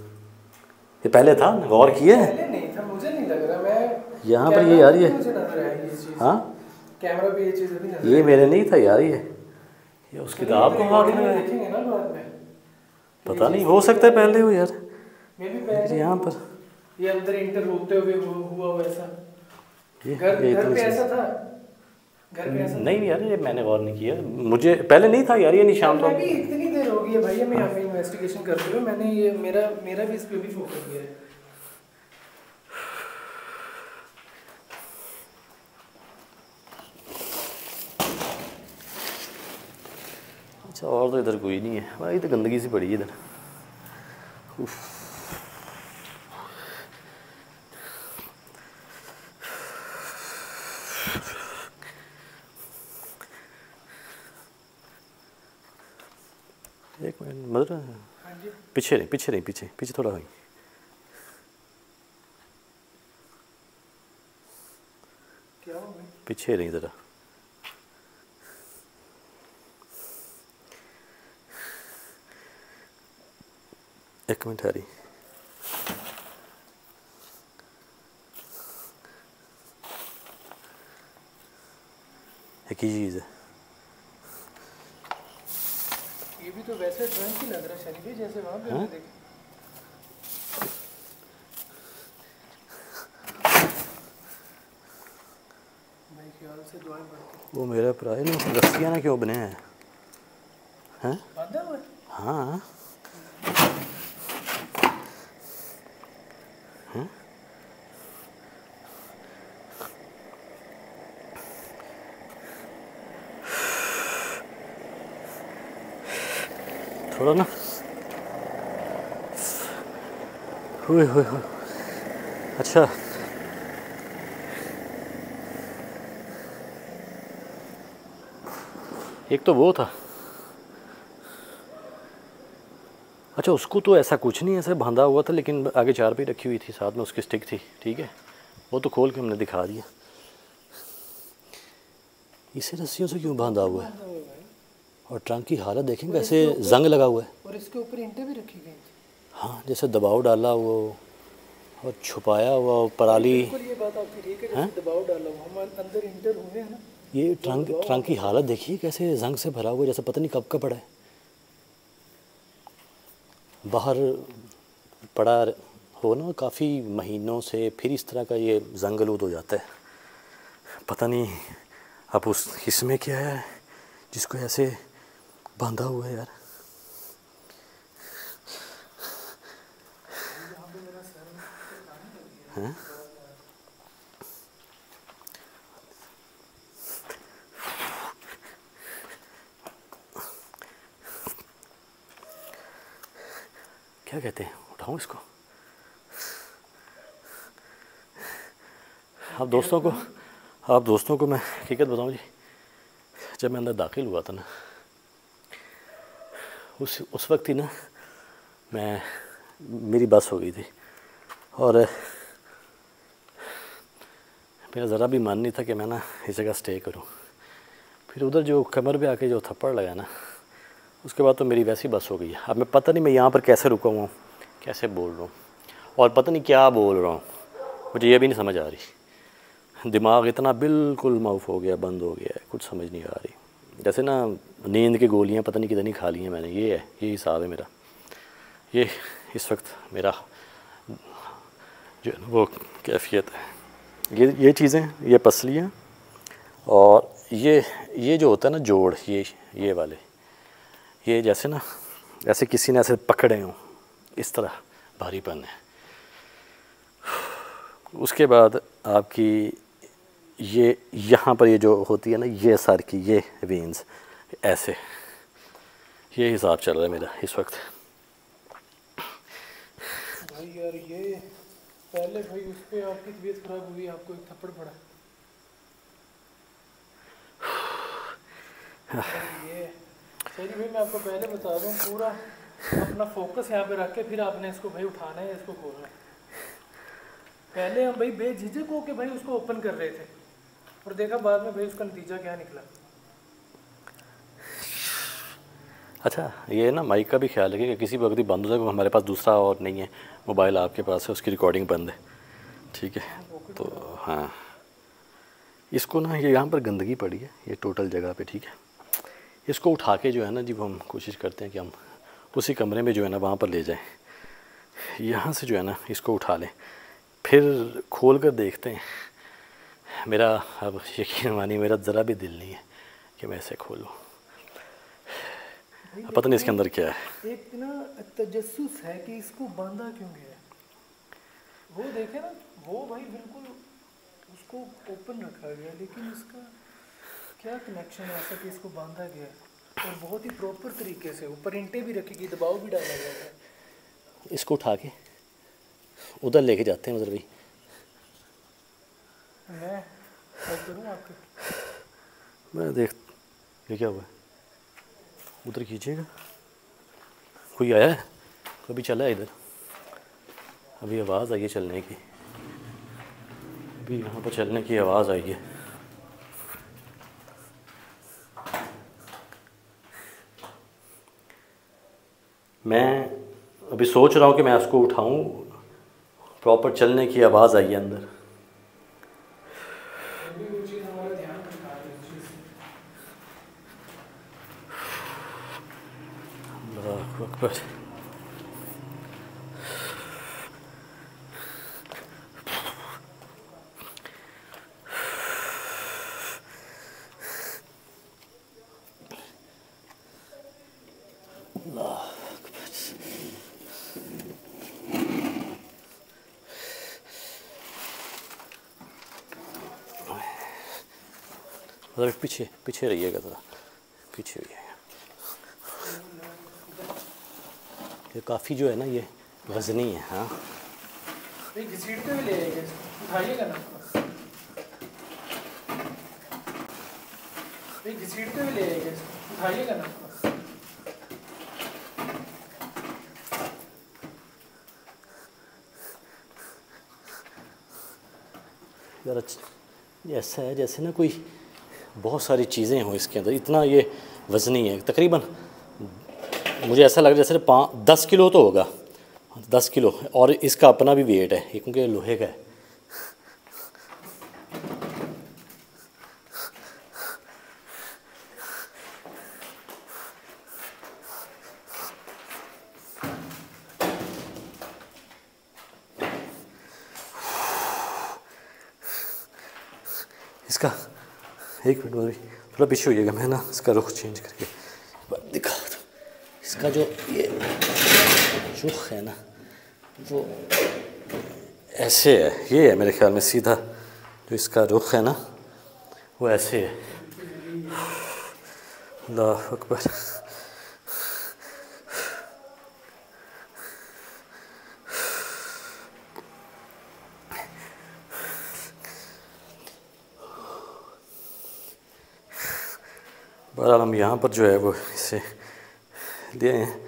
ये पहले था? गौर किए यहाँ पर ये यार ये हाँ? कैमरा पे ये चीज़ अभी ये मेरे नहीं था यार ये। ये उस किताब को हाथ में बाद में। पता नहीं हो सकता है पहले हो यार। मे यहाँ पर। ये अंदर इंटर होते हुए हुआ वैसा। ये घर घर पे ऐसा था? घर पे ऐसा नहीं यार ये मैंने गौर नहीं किया। मुझे पहले नहीं था यार ये निशान तो। इतनी देर हो गई है भाई मैं यहाँ पे इन्वेस्टिगेशन कर रही हूँ मैंने ये, मेरा मेरा भी इस पर भी फोकस किया है। अच्छा और तो इधर कोई नहीं है। भाई तो गंदगी सी पड़ी है इधर। एक मिनट मदर पीछे रही पीछे रही पीछे पीछे थोड़ा हुई पीछे रही ज़रा एक मिनट हरी एक ही चीज़ है ये भी तो वैसे ही लग रहा है जैसे वहाँ पे हाँ? हमने देखे वो मेरा प्राय रस्सियाँ ना क्यों बने हैं? हैं? है? हाँ? थोड़ा ना हुए हुए हुए अच्छा एक तो वो था। अच्छा उसको तो ऐसा कुछ नहीं, ऐसे बांधा हुआ था, लेकिन आगे चार पे रखी हुई थी, साथ में उसकी स्टिक थी, ठीक है? वो तो खोल के हमने दिखा दिया। इसे रस्सियों से क्यों बांधा हुआ है? और ट्रंक की हालत देखें कैसे जंग लगा हुआ है। और इसके ऊपर ईंटें भी रखी गई हाँ जैसे दबाव डाला वो और छुपाया हुआ पराली। ये बात आपकी ठीक है दबाव डाला हुआ हम अंदर इंटर हुए हैं ना। ये ट्रंक ट्रंक की हालत देखिए कैसे जंग से भरा हुआ जैसे पता नहीं कब का पड़ा है। बाहर पड़ा हो ना काफ़ी महीनों से फिर इस तरह का ये जंगलूद हो जाता है। पता नहीं अब उस इसमें क्या है जिसको ऐसे बांधा हुआ है यार। हैं? क्या कहते हैं? उठाऊं इसको? आप दोस्तों को, आप दोस्तों को मैं हकीकत बताऊँ जी, जब मैं अंदर दाखिल हुआ था ना उस उस वक्त ही ना मैं, मेरी बस हो गई थी। और मेरा ज़रा भी मन नहीं था कि मैं ना इस जगह स्टे करूँ। फिर उधर जो कमर पे आके जो थप्पड़ लगा ना, उसके बाद तो मेरी वैसी बस हो गई। है अब मैं पता नहीं मैं यहाँ पर कैसे रुका हुआ कैसे बोल रहा हूँ। और पता नहीं क्या बोल रहा हूँ, मुझे ये भी नहीं समझ आ रही। दिमाग इतना बिल्कुल माउफ हो गया, बंद हो गया है, कुछ समझ नहीं आ रही। जैसे ना नींद की गोलियाँ पता नहीं कितनी खा ली हैं मैंने। ये है, ये हिसाब है मेरा। ये इस वक्त मेरा जो है वो कैफियत है। ये ये चीज़ें, ये पसलियाँ और ये ये जो होता है ना जोड़, ये ये वाले, ये जैसे ना ऐसे किसी ने ऐसे पकड़े हों, इस तरह भारीपन है। उसके बाद आपकी ये यहाँ पर ये जो होती है ना ये सर की ये वेंस ऐसे। ये हिसाब चल रहा है मेरा इस वक्त। भाई यार ये पहले भाई उस पे आपकी तबीयत खराब हुई आपको एक थप्पड़ पड़ा। ये सही भाई मैं आपको पहले बता दूँ पूरा अपना फोकस यहाँ पे रख के फिर आपने इसको भाई उठाना है इसको खोलना है। पहले हम भाई बेझिझक होके भाई उसको ओपन कर रहे थे। और देखा बाद में भाई उसका नतीजा क्या निकला? अच्छा ये ना माइक का भी ख्याल है कि किसी वक्त बंद हो जाए हमारे पास दूसरा और नहीं है मोबाइल आपके पास है उसकी रिकॉर्डिंग बंद है। ठीक है? तो हाँ। इसको ना ये यहाँ पर गंदगी पड़ी है ये टोटल जगह पे ठीक है? इसको उठा के जो है ना जी वो हम कोशिश करते हैं कि हम उसी कमरे में जो है ना वहाँ पर ले जाएँ। यहाँ से जो है ना इसको उठा लें। फिर खोल कर देखते हैं। मेरा अब यकीन मानिए मेरा ज़रा भी दिल नहीं है कि मैं इसे खोलूँ। पता नहीं इसके अंदर क्या है। एक ना तजस्सुस है कि इसको बांधा क्यों गया वो देखे ना वो भाई बिल्कुल उसको ओपन रखा गया लेकिन इसका क्या कनेक्शन है ऐसा कि इसको बांधा गया और बहुत ही प्रॉपर तरीके से ऊपर इंटे भी रखेगी दबाव भी डाला गया है। इसको उठा के उधर लेके जाते हैं उधर भी। मैं मैं देख, ये क्या हुआ? उधर खींचेगा? कोई आया है? कभी चला है इधर। अभी आवाज़ आई है चलने की। अभी यहाँ पर चलने की आवाज़ आई है। मैं अभी सोच रहा हूँ कि मैं उसको उठाऊँ। प्रॉपर चलने की आवाज़ आई है अंदर अभी वो चीज़ हमारा ध्यान भटका रही है उस चीज़ से। अकबर ज़रा पीछे पीछे रहिएगा ज़रा पीछे रहिएगा ये काफ़ी जो है ना ये वज़नी है हाँ। घसीटते हुए ले उठाइएगा ना। ऐसा है जैसे ना कोई बहुत सारी चीज़ें हों इसके अंदर। इतना ये वज़नी है। तकरीबन मुझे ऐसा लग रहा है जैसे पाँच दस किलो तो होगा। दस किलो। और इसका अपना भी वेट है, ये क्योंकि लोहे का है। इसका एक मिनट में थोड़ा पीछे होइएगा, मैं ना इसका रुख चेंज करके। इसका जो ये रुख है ना, वो ऐसे है। ये है मेरे ख्याल में सीधा जो इसका रुख है ना, वो ऐसे है। अल्लाह अकबर। बहरहाल हम यहाँ पर जो है वो इसे लिए हैं।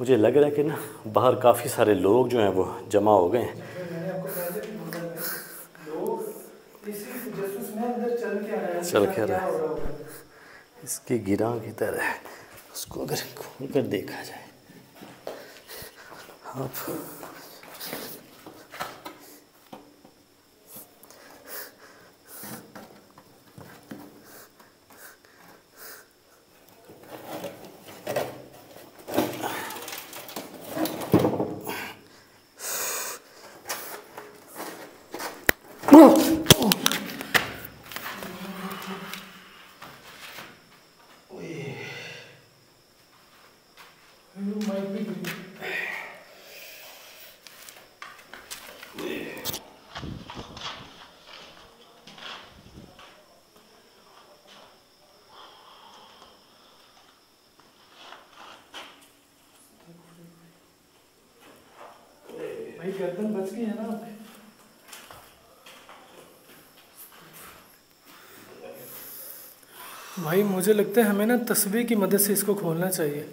मुझे लग रहा है कि ना, बाहर काफ़ी सारे लोग जो हैं वो जमा हो गए हैं। है चल है है। क्या हो। रहा होगा इसकी गिरा की तरह है उसको अगर खोल कर देखा जाए। आप माइक भी गिरी भाई, गर्दन बच गई है ना भाई, मुझे लगता है हमें ना तस्वीर की मदद से इसको खोलना चाहिए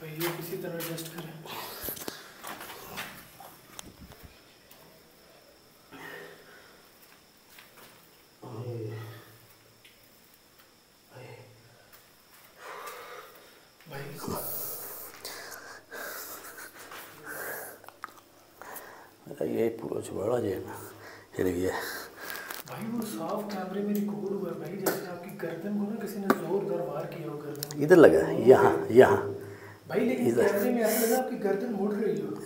भाई ये किसी तरह एडजस्ट करें भाई मेरा ये पूरा जुबाड़ा जो है ना हिल गया है। भाई वो साफ़ कैमरे में रिकॉर्ड हुआ है भाई जैसे आपकी गर्दन को ना किसी ने जोरदार वार किया हो गर्दन इधर लगा यहाँ यहाँ। भाई लेकिन इधर। में ऐसा लगा आपकी गर्दन मुड़ रही हो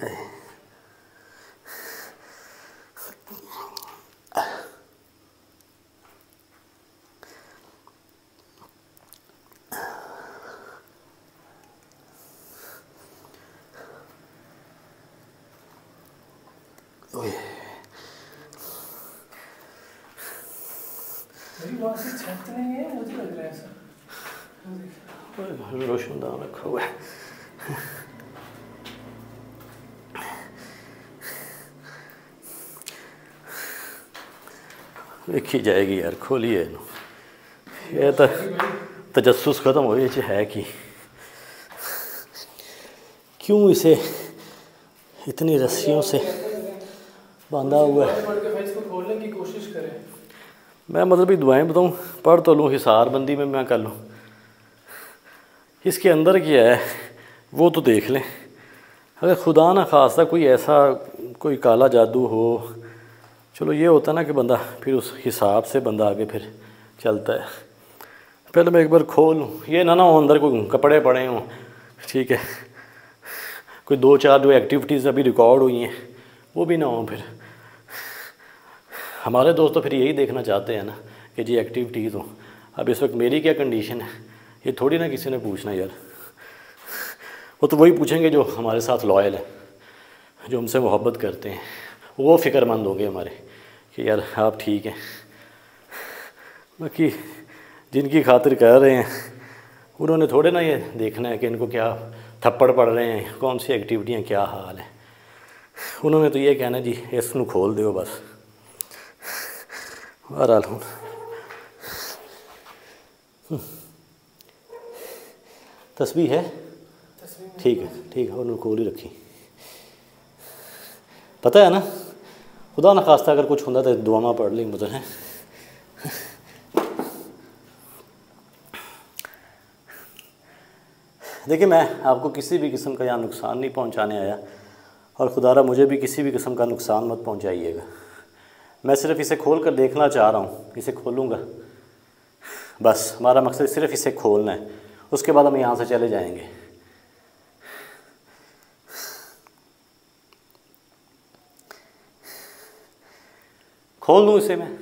वहाँ से छत नहीं है मुझे लग रहा है ऐसा रोशनदान रखा हुआ है देखी जाएगी यार, खोलिए ये तो तजस्स ख़त्म हो गई है कि। क्यों इसे इतनी रस्सियों से बांधा हुआ है? मैं मतलब ये दुआएँ बताऊँ, पढ़ तो लूँ, हिसार बंदी में मैं कर लूँ। इसके अंदर क्या है, वो तो देख लें। अगर खुदा ना खासा कोई ऐसा कोई काला जादू हो चलो ये होता ना कि बंदा फिर उस हिसाब से बंदा आगे फिर चलता है। पहले मैं एक बार खोल लूँ। ये ना ना हो, अंदर कोई कपड़े पड़े हों। ठीक है। कोई दो चार जो एक्टिविटीज़ अभी रिकॉर्ड हुई हैं, वो भी ना हो फिर। हमारे दोस्त तो फिर यही देखना चाहते हैं ना कि जी एक्टिविटीज़ हो। अब इस वक्त मेरी क्या कंडीशन है? ये थोड़ी ना किसी ने पूछना यार। वो तो वही पूछेंगे जो हमारे साथ लॉयल है, जो हमसे मोहब्बत करते हैं। वो फ़िक्रमंद होंगे हमारे। कि यार आप ठीक हैं। बाकी जिनकी खातिर कह रहे हैं उन्होंने थोड़े ना ये देखना है कि इनको क्या थप्पड़ पड़ रहे हैं कौन सी एक्टिविटियाँ क्या हाल है। उन्होंने तो ये कहना जी इस खोल दो बस। बहरहाल हूँ? तस्वीर है ठीक है ठीक है उन्होंने खोल ही रखी। पता है ना खुदा ना खास्ता, अगर कुछ होता तो दुआमा पढ़ ली मुझे हैं। देखिए, मैं आपको किसी भी किस्म का यहाँ नुकसान नहीं पहुँचाने आया, और खुदारा मुझे भी किसी भी किस्म का नुकसान मत पहुँचाइएगा। मैं सिर्फ़ इसे खोल कर देखना चाह रहा हूँ, इसे खोलूँगा। बस, हमारा मकसद सिर्फ़ इसे खोलना है, उसके बाद हम यहाँ से चले जाएँगे। खोल दूँ इसे मैं?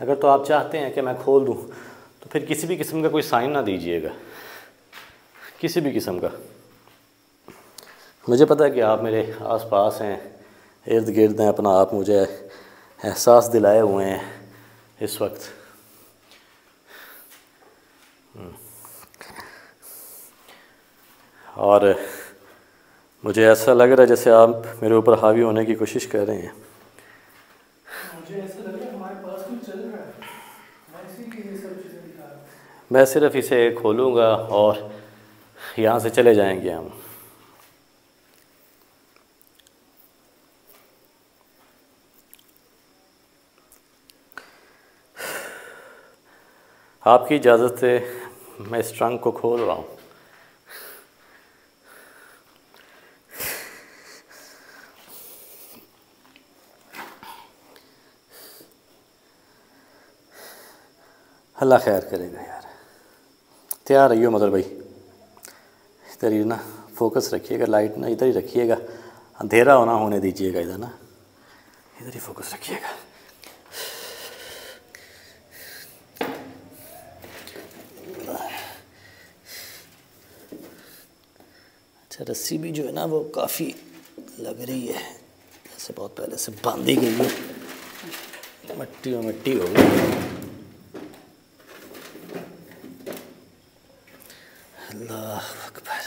अगर तो आप चाहते हैं कि मैं खोल दूँ तो फिर किसी भी किस्म का कोई साइन ना दीजिएगा। किसी भी किस्म का। मुझे पता है कि आप मेरे आसपास हैं, इर्द गिर्द हैं, अपना आप मुझे एहसास दिलाए हुए हैं इस वक्त। और मुझे ऐसा लग रहा है जैसे आप मेरे ऊपर हावी होने की कोशिश कर रहे हैं। मुझे ऐसा लग रहा है हमारे पास कुछ चल रहा है। मैं इसी के ये सब चीज़ें दिखा रहा हूँ। मैं सिर्फ़ इसे खोलूँगा और यहाँ से चले जाएँगे हम। आपकी इजाज़त से मैं इस ट्रंक को खोल रहा हूँ। अल्लाह खैर करेगा यार। तैयार रहिए मदर भाई। इधर ही ना फोकस रखिएगा लाइट ना, इधर ही रखिएगा। अंधेरा होना होने दीजिएगा इधर ना। इधर ही फोकस रखिएगा। अच्छा रस्सी भी जो है ना, वो काफ़ी लग रही है। जैसे बहुत पहले से बांधी गई है। मट्टी और मिट्टी हो गई अल्लाह अकबर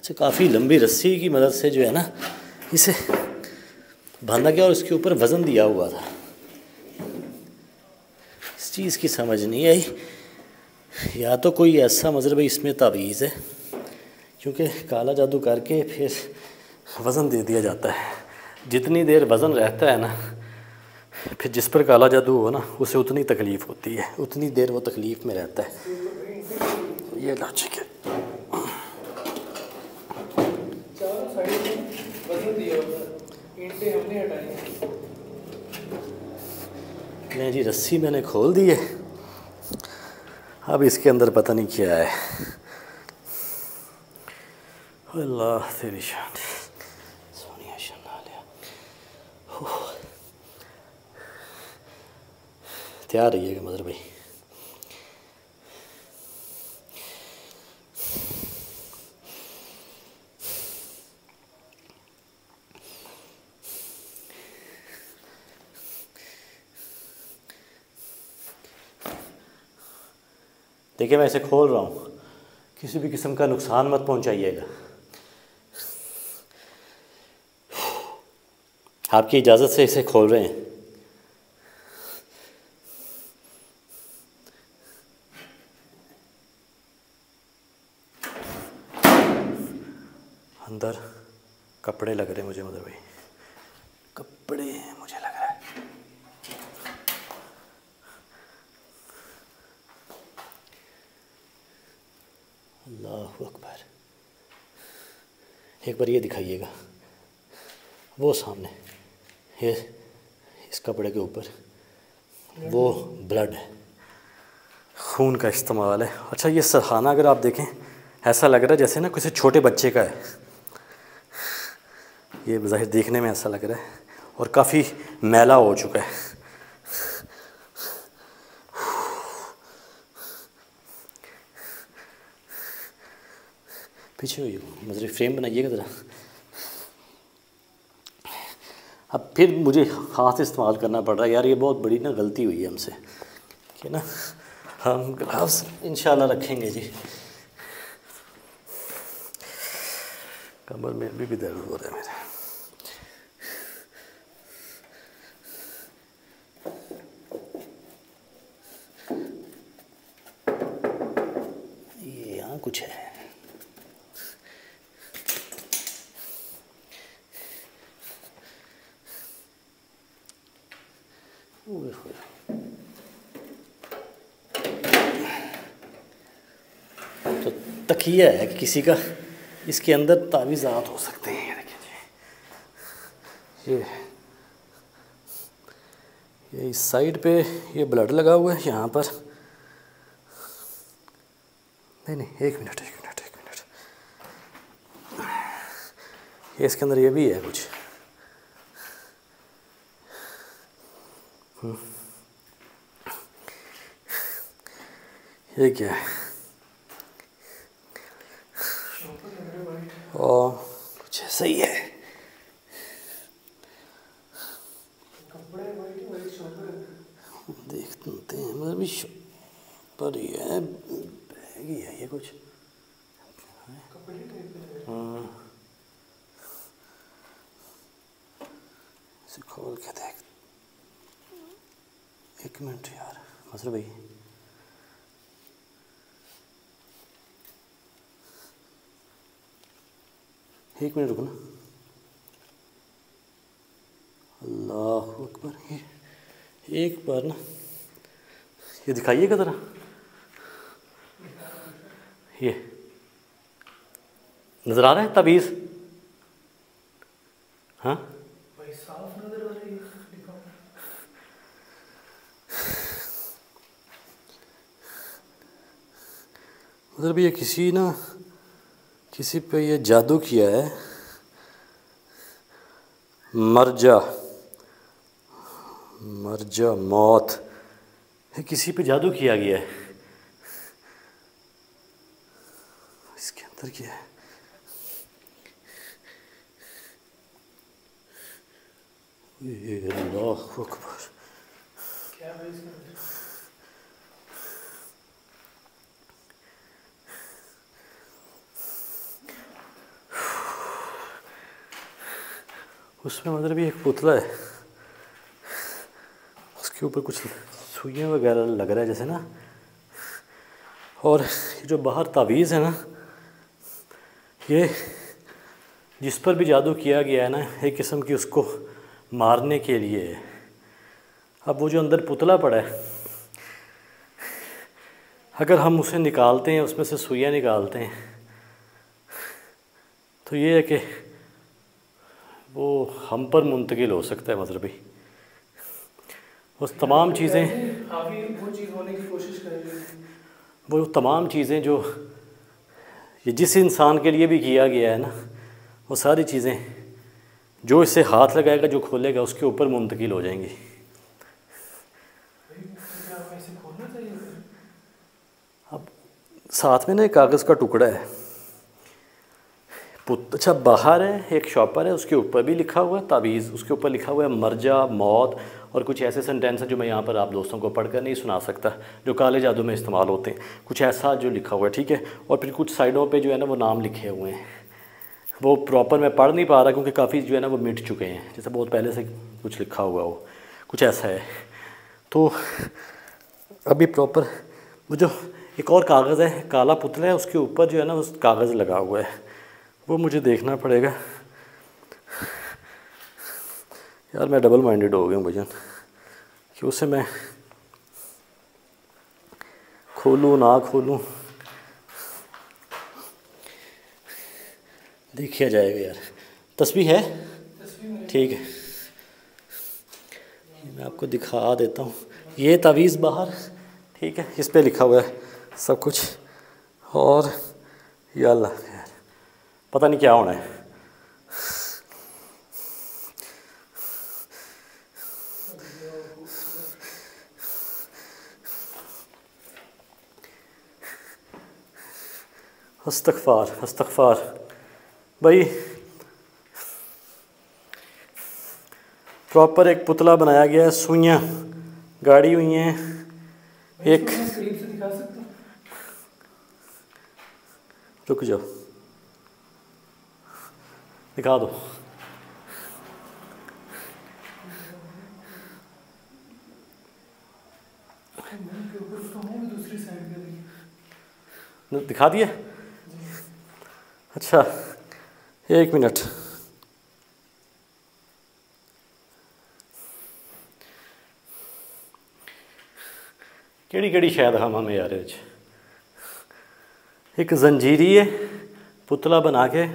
अच्छा काफ़ी लंबी रस्सी की मदद से जो है ना, इसे बांधा गया और इसके ऊपर वज़न दिया हुआ था। इस चीज़ की समझ नहीं आई। या तो कोई ऐसा मजरब इसमें तावीज़ है, क्योंकि काला जादू करके फिर वज़न दे दिया जाता है। जितनी देर वज़न रहता है ना, फिर जिस पर काला जादू हो ना, उसे उतनी तकलीफ़ होती है, उतनी देर वो तकलीफ़ में रहता है। ये लॉजिक है चारों साइड में बदल दिया होता ईंटें हमने हटाई नहीं जी रस्सी मैंने खोल दी है। अब इसके अंदर पता नहीं क्या है। अल्लाह तेरी शान। सोनिया शान तैयार रहिएगा मदर भाई। देखिए, मैं इसे खोल रहा हूँ। किसी भी किस्म का नुकसान मत पहुँचाइएगा। आपकी इजाज़त से इसे खोल रहे हैं अंदर कपड़े लग रहे हैं मुझे मदर भाई कपड़े हैं मुझे लग रहा है अल्लाह अकबर एक बार ये दिखाइएगा वो सामने ये इस कपड़े के ऊपर वो ब्लड है खून का इस्तेमाल है। अच्छा ये सरहाना अगर आप देखें, ऐसा लग रहा है जैसे ना किसी छोटे बच्चे का है। ये ज़ाहिर देखने में ऐसा लग रहा है और काफ़ी मैला हो चुका है। पीछे हुई मजरे फ्रेम बनाइएगा ज़रा। अब फिर मुझे हाथ इस्तेमाल करना पड़ रहा है। यार, ये बहुत बड़ी ना गलती हुई है हमसे, कि ना हम ग्लव्स इंशाल्लाह रखेंगे जी। कमर में अभी भी दर्द हो रहा है मेरे ये यहाँ कुछ है ओए होए। तो तकिया है किसी का इसके अंदर तावीज़ात हो सकते हैं देखिए ये ये इस साइड पे ये ब्लड लगा हुआ है, यहाँ पर। नहीं नहीं, एक मिनट एक मिनट एक मिनट। ये इसके अंदर ये भी है कुछ। हम्म। ये क्या है और ऐसा ही। देखते हैं मैं भी श- पर ये है बैग ही है ये कुछ। हाँ खोल के देख। एक मिनट यार मसर भाई। एक मिनट रुको ना अल्लाह अकबर। ये एक बार ना ये दिखाइएगा ज़रा। ये नज़र आ रहा है तबीज़? हाँ? भाई साफ़ नज़र आ रही दिखाओ। मतलब ये किसी ना किसी पे ये जादू किया है? मर जा। मर जा, मौत। ये किसी पे जादू किया गया है? इसके अंदर क्या है? अल्लाह अकबर। क्या है इसके अंदर उसमें मतलब भी एक पुतला है। उसके ऊपर कुछ सुइयाँ वगैरह लग रहा है जैसे ना। और जो बाहर तावीज़ है ना, ये जिस पर भी जादू किया गया है ना, एक किस्म की उसको मारने के लिए है। अब वो जो अंदर पुतला पड़ा है, अगर हम उसे निकालते हैं, उसमें से सुइयाँ निकालते हैं तो ये है कि वो हम पर मुंतकिल हो सकता है मजरबी उस तमाम चीज़ें वो चीज़ होने की कोशिश करेंगे। वो तमाम चीज़ें जो ये जिस इंसान के लिए भी किया गया है ना वो सारी चीज़ें जो इससे हाथ लगाएगा जो खोलेगा उसके ऊपर मुंतकिल हो जाएँगी। अब साथ में ना एक कागज़ का टुकड़ा है। अच्छा बाहर है, एक शॉपर है, उसके ऊपर भी लिखा हुआ है तावीज़ उसके ऊपर लिखा हुआ है, मरजा, मौत, और कुछ ऐसे सेंटेंस हैं जो मैं यहाँ पर आप दोस्तों को पढ़कर नहीं सुना सकता, जो काले जादू में इस्तेमाल होते हैं। कुछ ऐसा जो लिखा हुआ है, ठीक है? और फिर कुछ साइडों पे जो है ना, वो नाम लिखे हुए हैं। वो प्रॉपर मैं पढ़ नहीं पा रहा क्योंकि काफ़ी जो है ना, वो मिट चुके हैं, जैसे बहुत पहले से कुछ लिखा हुआ हो, कुछ ऐसा है। तो अभी प्रॉपर वो जो एक और कागज़ है, काला पुतला है, उसके ऊपर जो है ना उस कागज़ लगा हुआ है। वो मुझे देखना पड़ेगा। यार, मैं डबल माइंडेड हो गया हूँ भजन। कि उसे मैं खोलूँ, ना खोलूँ? देखिया जाएगा यार। तस्वीर है? ठीक है। मैं आपको दिखा देता हूँ। ये तवीज़ बाहर, ठीक है, इस पर लिखा हुआ है सब कुछ। और या पता नहीं क्या होना है। हस्तगफार हस्तगफार भाई प्रॉपर एक पुतला बनाया गया है सुइयाँ गाड़ी हुई हैं एक रुक जाओ। दिखा दो। दिखा दिए? अच्छा एक मिनट। केड़ी केड़ी शायद हम हमें यार एक जंजीरी है, पुतला बना के।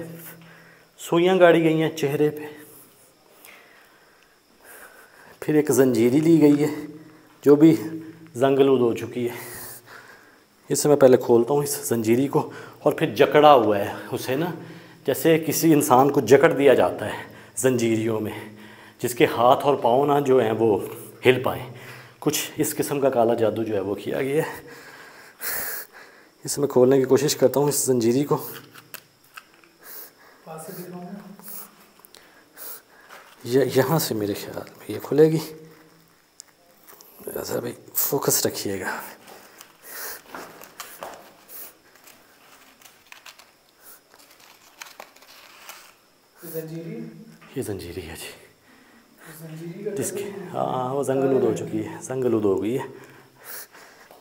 सुइयाँ गाड़ी गई हैं चेहरे पे फिर एक जंजीरी ली गई है जो भी जंगलूद हो चुकी है इसे मैं पहले खोलता हूँ इस जंजीरी को और फिर जकड़ा हुआ है उसे ना जैसे किसी इंसान को जकड़ दिया जाता है जंजीरियों में जिसके हाथ और पाँव ना जो हैं वो हिल पाएँ कुछ इस किस्म का काला जादू जो है वो किया गया है इसे मैं खोलने की कोशिश करता हूँ इस जंजीरी को यहाँ से मेरे ख्याल में ये खुलेगी। ऐसा भाई फोकस रखिएगा। ये जंजीरी? है जी। जिसकी हाँ वो जंगलूद हो चुकी है जंगलूद हो गई है।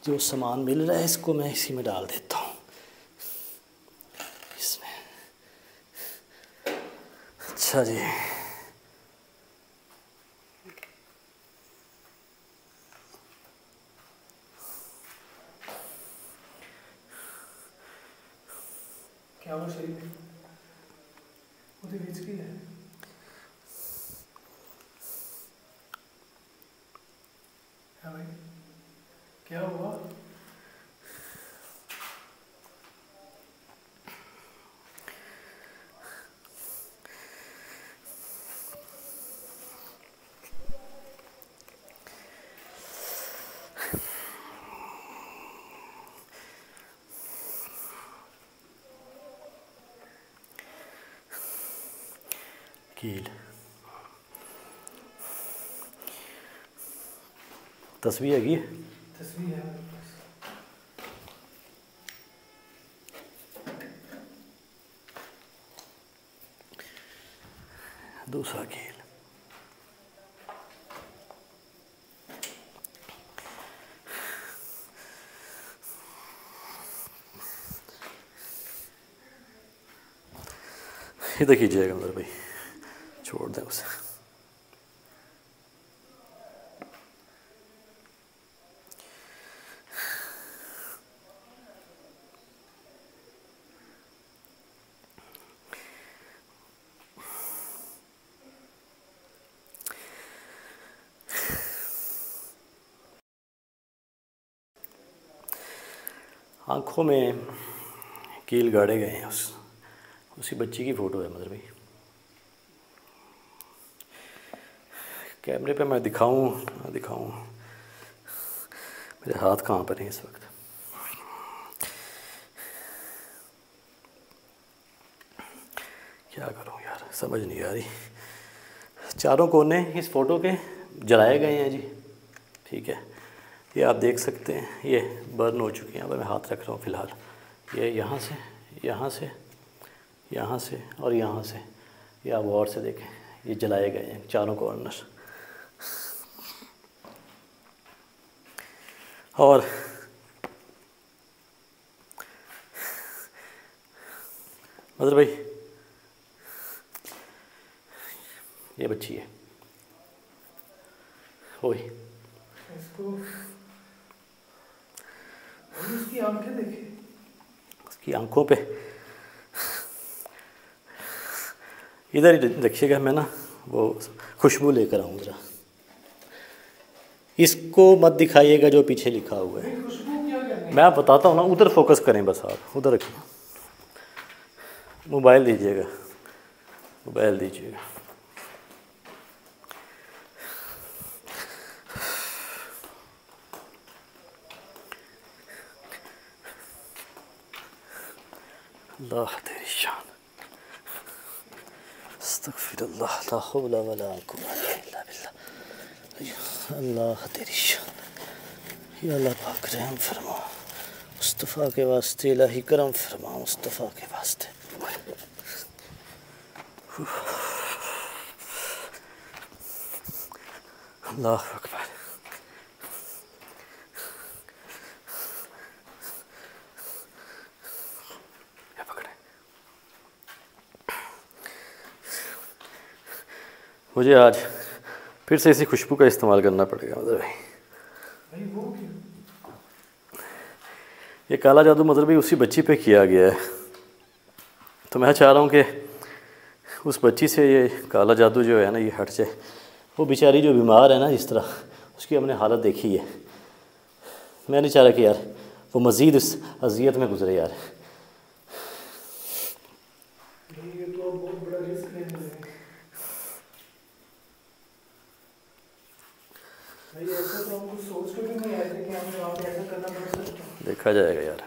जो सामान मिल रहा है इसको मैं इसी में डाल देता हूँ। इसमें। अच्छा जी। क्या वो शरीर है वो तो की है। भाई? क्या हुआ? कील तस्वीर हैगी तस्वीर है दूसरा कील इधर कीजिएगा अंदर भाई बोलते हैं उसे में कील गाड़े गए हैं उस, उसी बच्ची की फ़ोटो है मतलब मदर भाई कैमरे पे मैं दिखाऊँ? दिखाऊँ। मेरे हाथ कहाँ पर हैं इस वक्त? क्या करूँ यार? समझ नहीं आ रही। चारों कोने इस फ़ोटो के जलाए गए हैं जी। ठीक है। ये आप देख सकते हैं। ये बर्न हो चुकी हैं। अब मैं हाथ रख रहा हूँ फ़िलहाल। ये यहाँ से यहाँ से यहाँ से और यहाँ से। ये आप गौर से देखें। ये जलाए गए हैं चारों कॉर्नर और मतलब भाई ये बच्ची है। और इसकी आँखें देखे। उसकी आँखों पे। इधर ही रखिएगा मैं ना वो खुशबू लेकर आऊँ ज़रा। इसको मत दिखाइएगा जो पीछे लिखा हुआ है। मैं आप बताता हूँ ना, उधर फोकस करें बस आप, उधर रखिए। मोबाइल दीजिएगा मोबाइल दीजिएगा। अल्लाह तेरी शान। अस्तगफिरुल्लाह, ला हौला वला कुव्वता इल्ला बिल्लाह। अल्लाह तेरी शान। या अल्लाह पाक रहम फरमा। मुस्तफ़ा के वास्ते, इलाही करम फरमा मुस्तफ़ा के वास्ते। अल्लाह अकबर। मुझे आज फिर से इसी खुशबू का इस्तेमाल करना पड़ेगा मतलब भाई। भाई ये काला जादू मतलब भी उसी बच्ची पे किया गया है। तो मैं चाह रहा हूँ कि उस बच्ची से ये काला जादू जो है ना, ये हट जाए। वो बेचारी जो बीमार है ना, इस तरह, उसकी हमने हालत देखी है। मैं नहीं चाह रहा कि यार, वो मज़ीद इस अजियत में गुजरे यार भाई ये तो बहुत बड़ा रिस्क लेने लगे भाई ऐसा तो हम कुछ सोच के भी नहीं आए थे कि हमें वहाँ पे ऐसा करना पड़ सकता देखा जाएगा यार।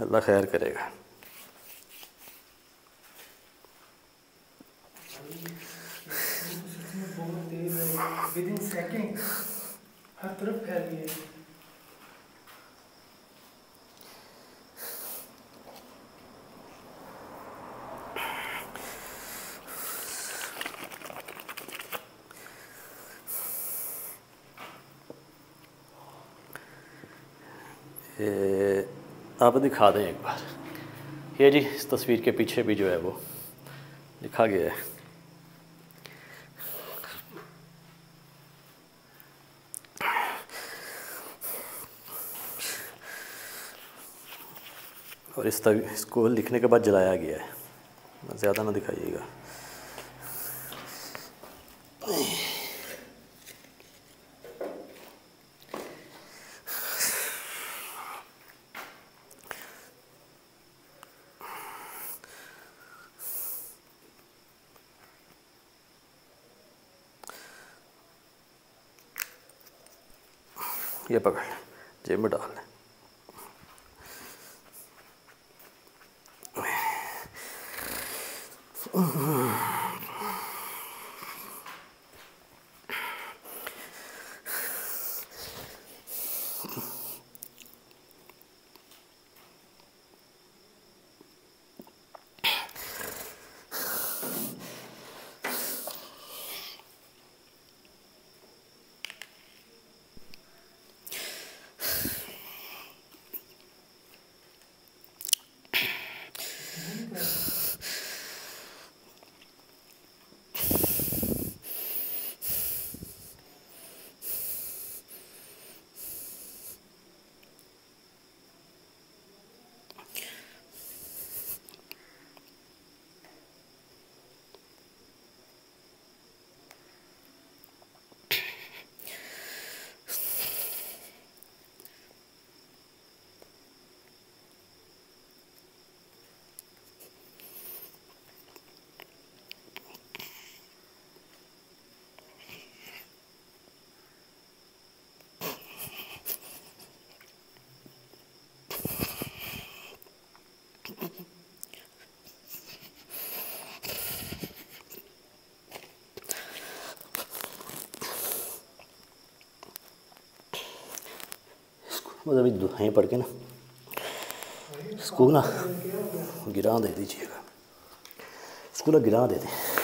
अल्लाह खैर करेगा। है हर तरफ़ फैल गई आप दिखा दें एक बार। ये जी, इस तस्वीर के पीछे भी जो है वो लिखा गया है। और इस तक इसको लिखने के बाद जलाया गया है। ज़्यादा ना दिखाइएगा। ये पकड़ जेब में डाल मतलब अभी दुआएँ पढ़ के ना, स्कूल ना गिरा दे दीजिएगा। स्कूल गिरा दे हैं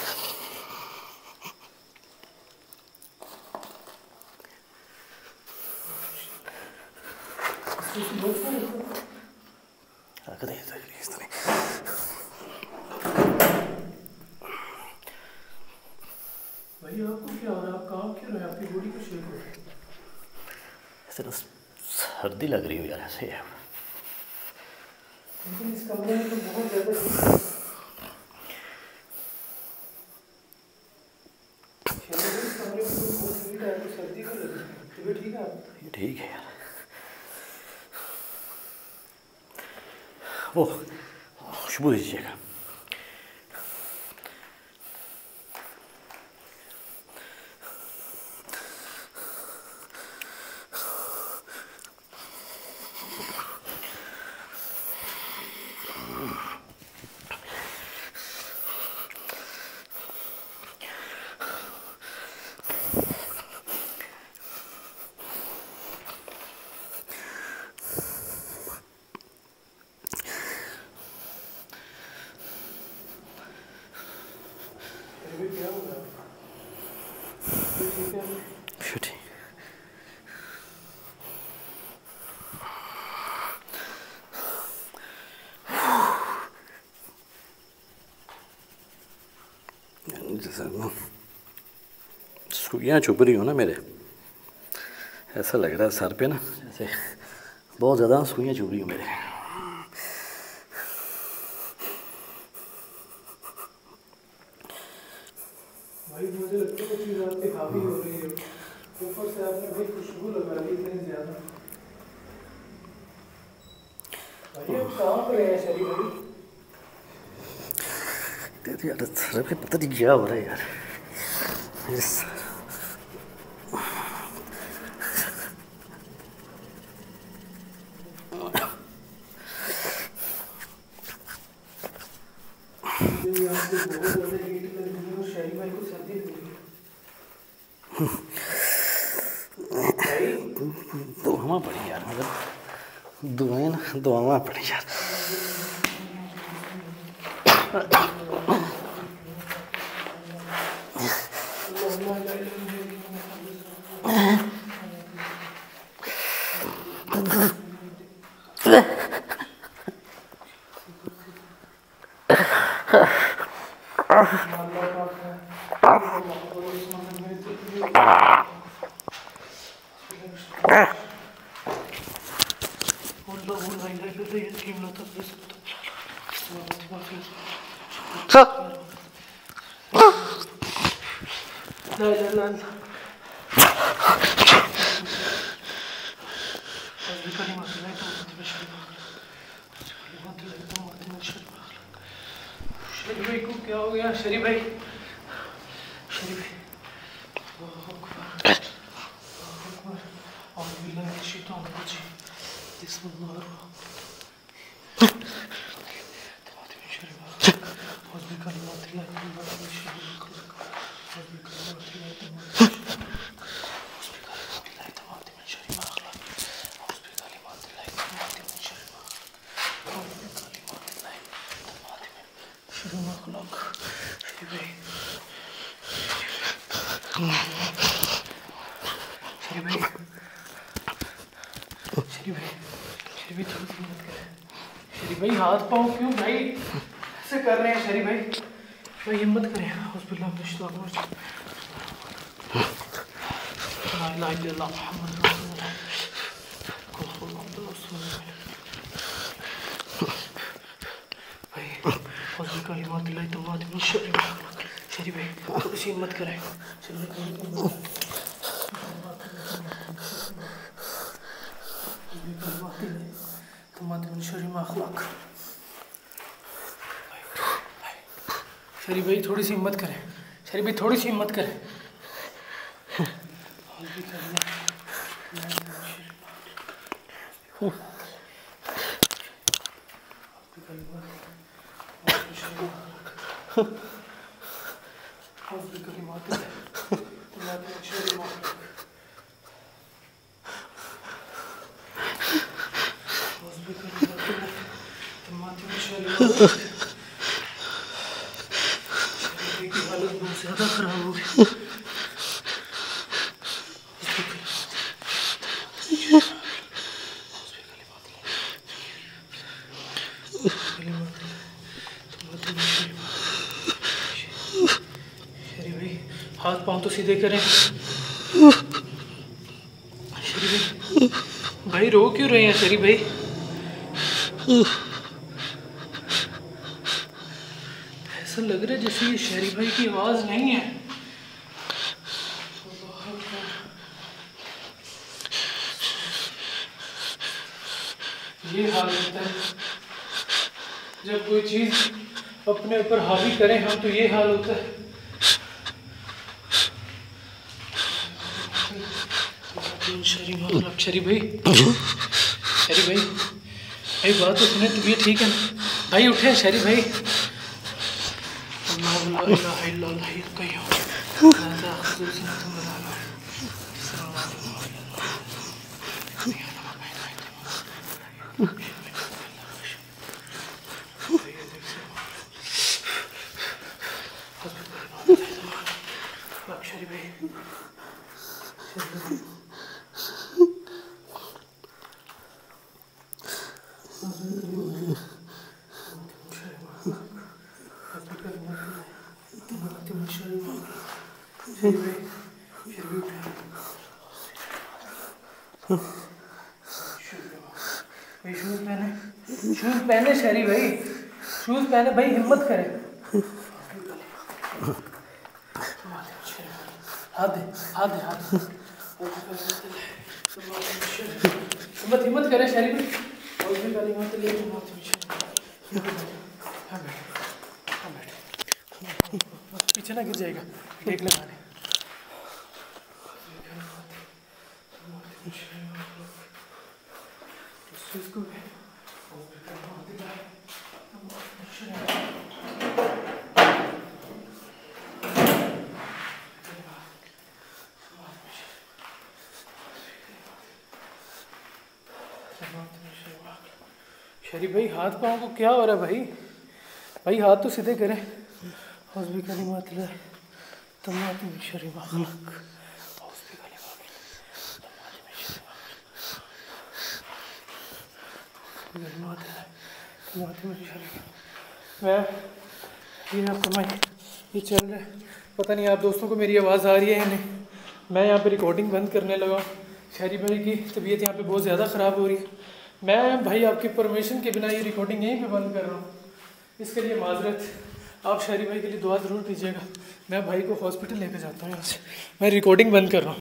जैसे यहाँ छुप रही हो ना मेरे। ऐसा लग रहा है सर पे ना जैसे बहुत ज़्यादा सुइयाँ छुप रही हूँ मेरे। दिग्विजय हो रहा है यार। ты свой лору. Вот мы кормят, я не могу हाथ पाओ क्यों भाई? ऐसे कर रहे हैं शरी भाई। भाई हिम्मत करें। हॉस्पिटल शरी भाई थोड़ी सी हिम्मत करें। शरी भाई थोड़ी सी हिम्मत करें। शरी भाई थोड़ी सी हिम्मत करें। करें हम तो ये हाल होता है। शरी भाई। शरी भाई भाई बात तो सुने ये ठीक है ना? भाई उठे शरी भाई अल्लाह ला इलाहा इल्ला अल हय्युल कय्यूम ला ताखुज़ुहु सिनतुन वला नौम शरी भाई भाई शूज़ पहने शूज़ पहने शरी भाई पहने भाई हिम्मत करे हाथ दे हाथ दे हाथ दे। हिम्मत हिम्मत करे शरी भाई और भी गाली मत ले मत हाँ बैठ हाँ बैठ पीछे ना गिर जाएगा देख लगाने इसको शरीफ भाई हाथ पाँव को क्या हो रहा है भाई? भाई, हाथ तो सीधे करें। हौसबी कलिमात ला। तमात में शरीफ अखलाक हौसबी कलिमात तमात में में मैं ये आपका माइक ये चल रहा है। पता नहीं आप दोस्तों को मेरी आवाज़ आ रही है या नहीं। मैं यहाँ पे रिकॉर्डिंग बंद करने लगा शहरी भाई की तबीयत यहाँ पे बहुत ज़्यादा ख़राब हो रही है। मैं भाई आपकी परमिशन के बिना ये रिकॉर्डिंग यहीं पे बंद कर रहा हूँ। इसके लिए माजरत, आप शहरी भाई के लिए दुआ ज़रूर कीजिएगा। मैं भाई को हॉस्पिटल लेकर जाता हूँ यहाँ से। मैं रिकॉर्डिंग बंद कर रहा हूँ।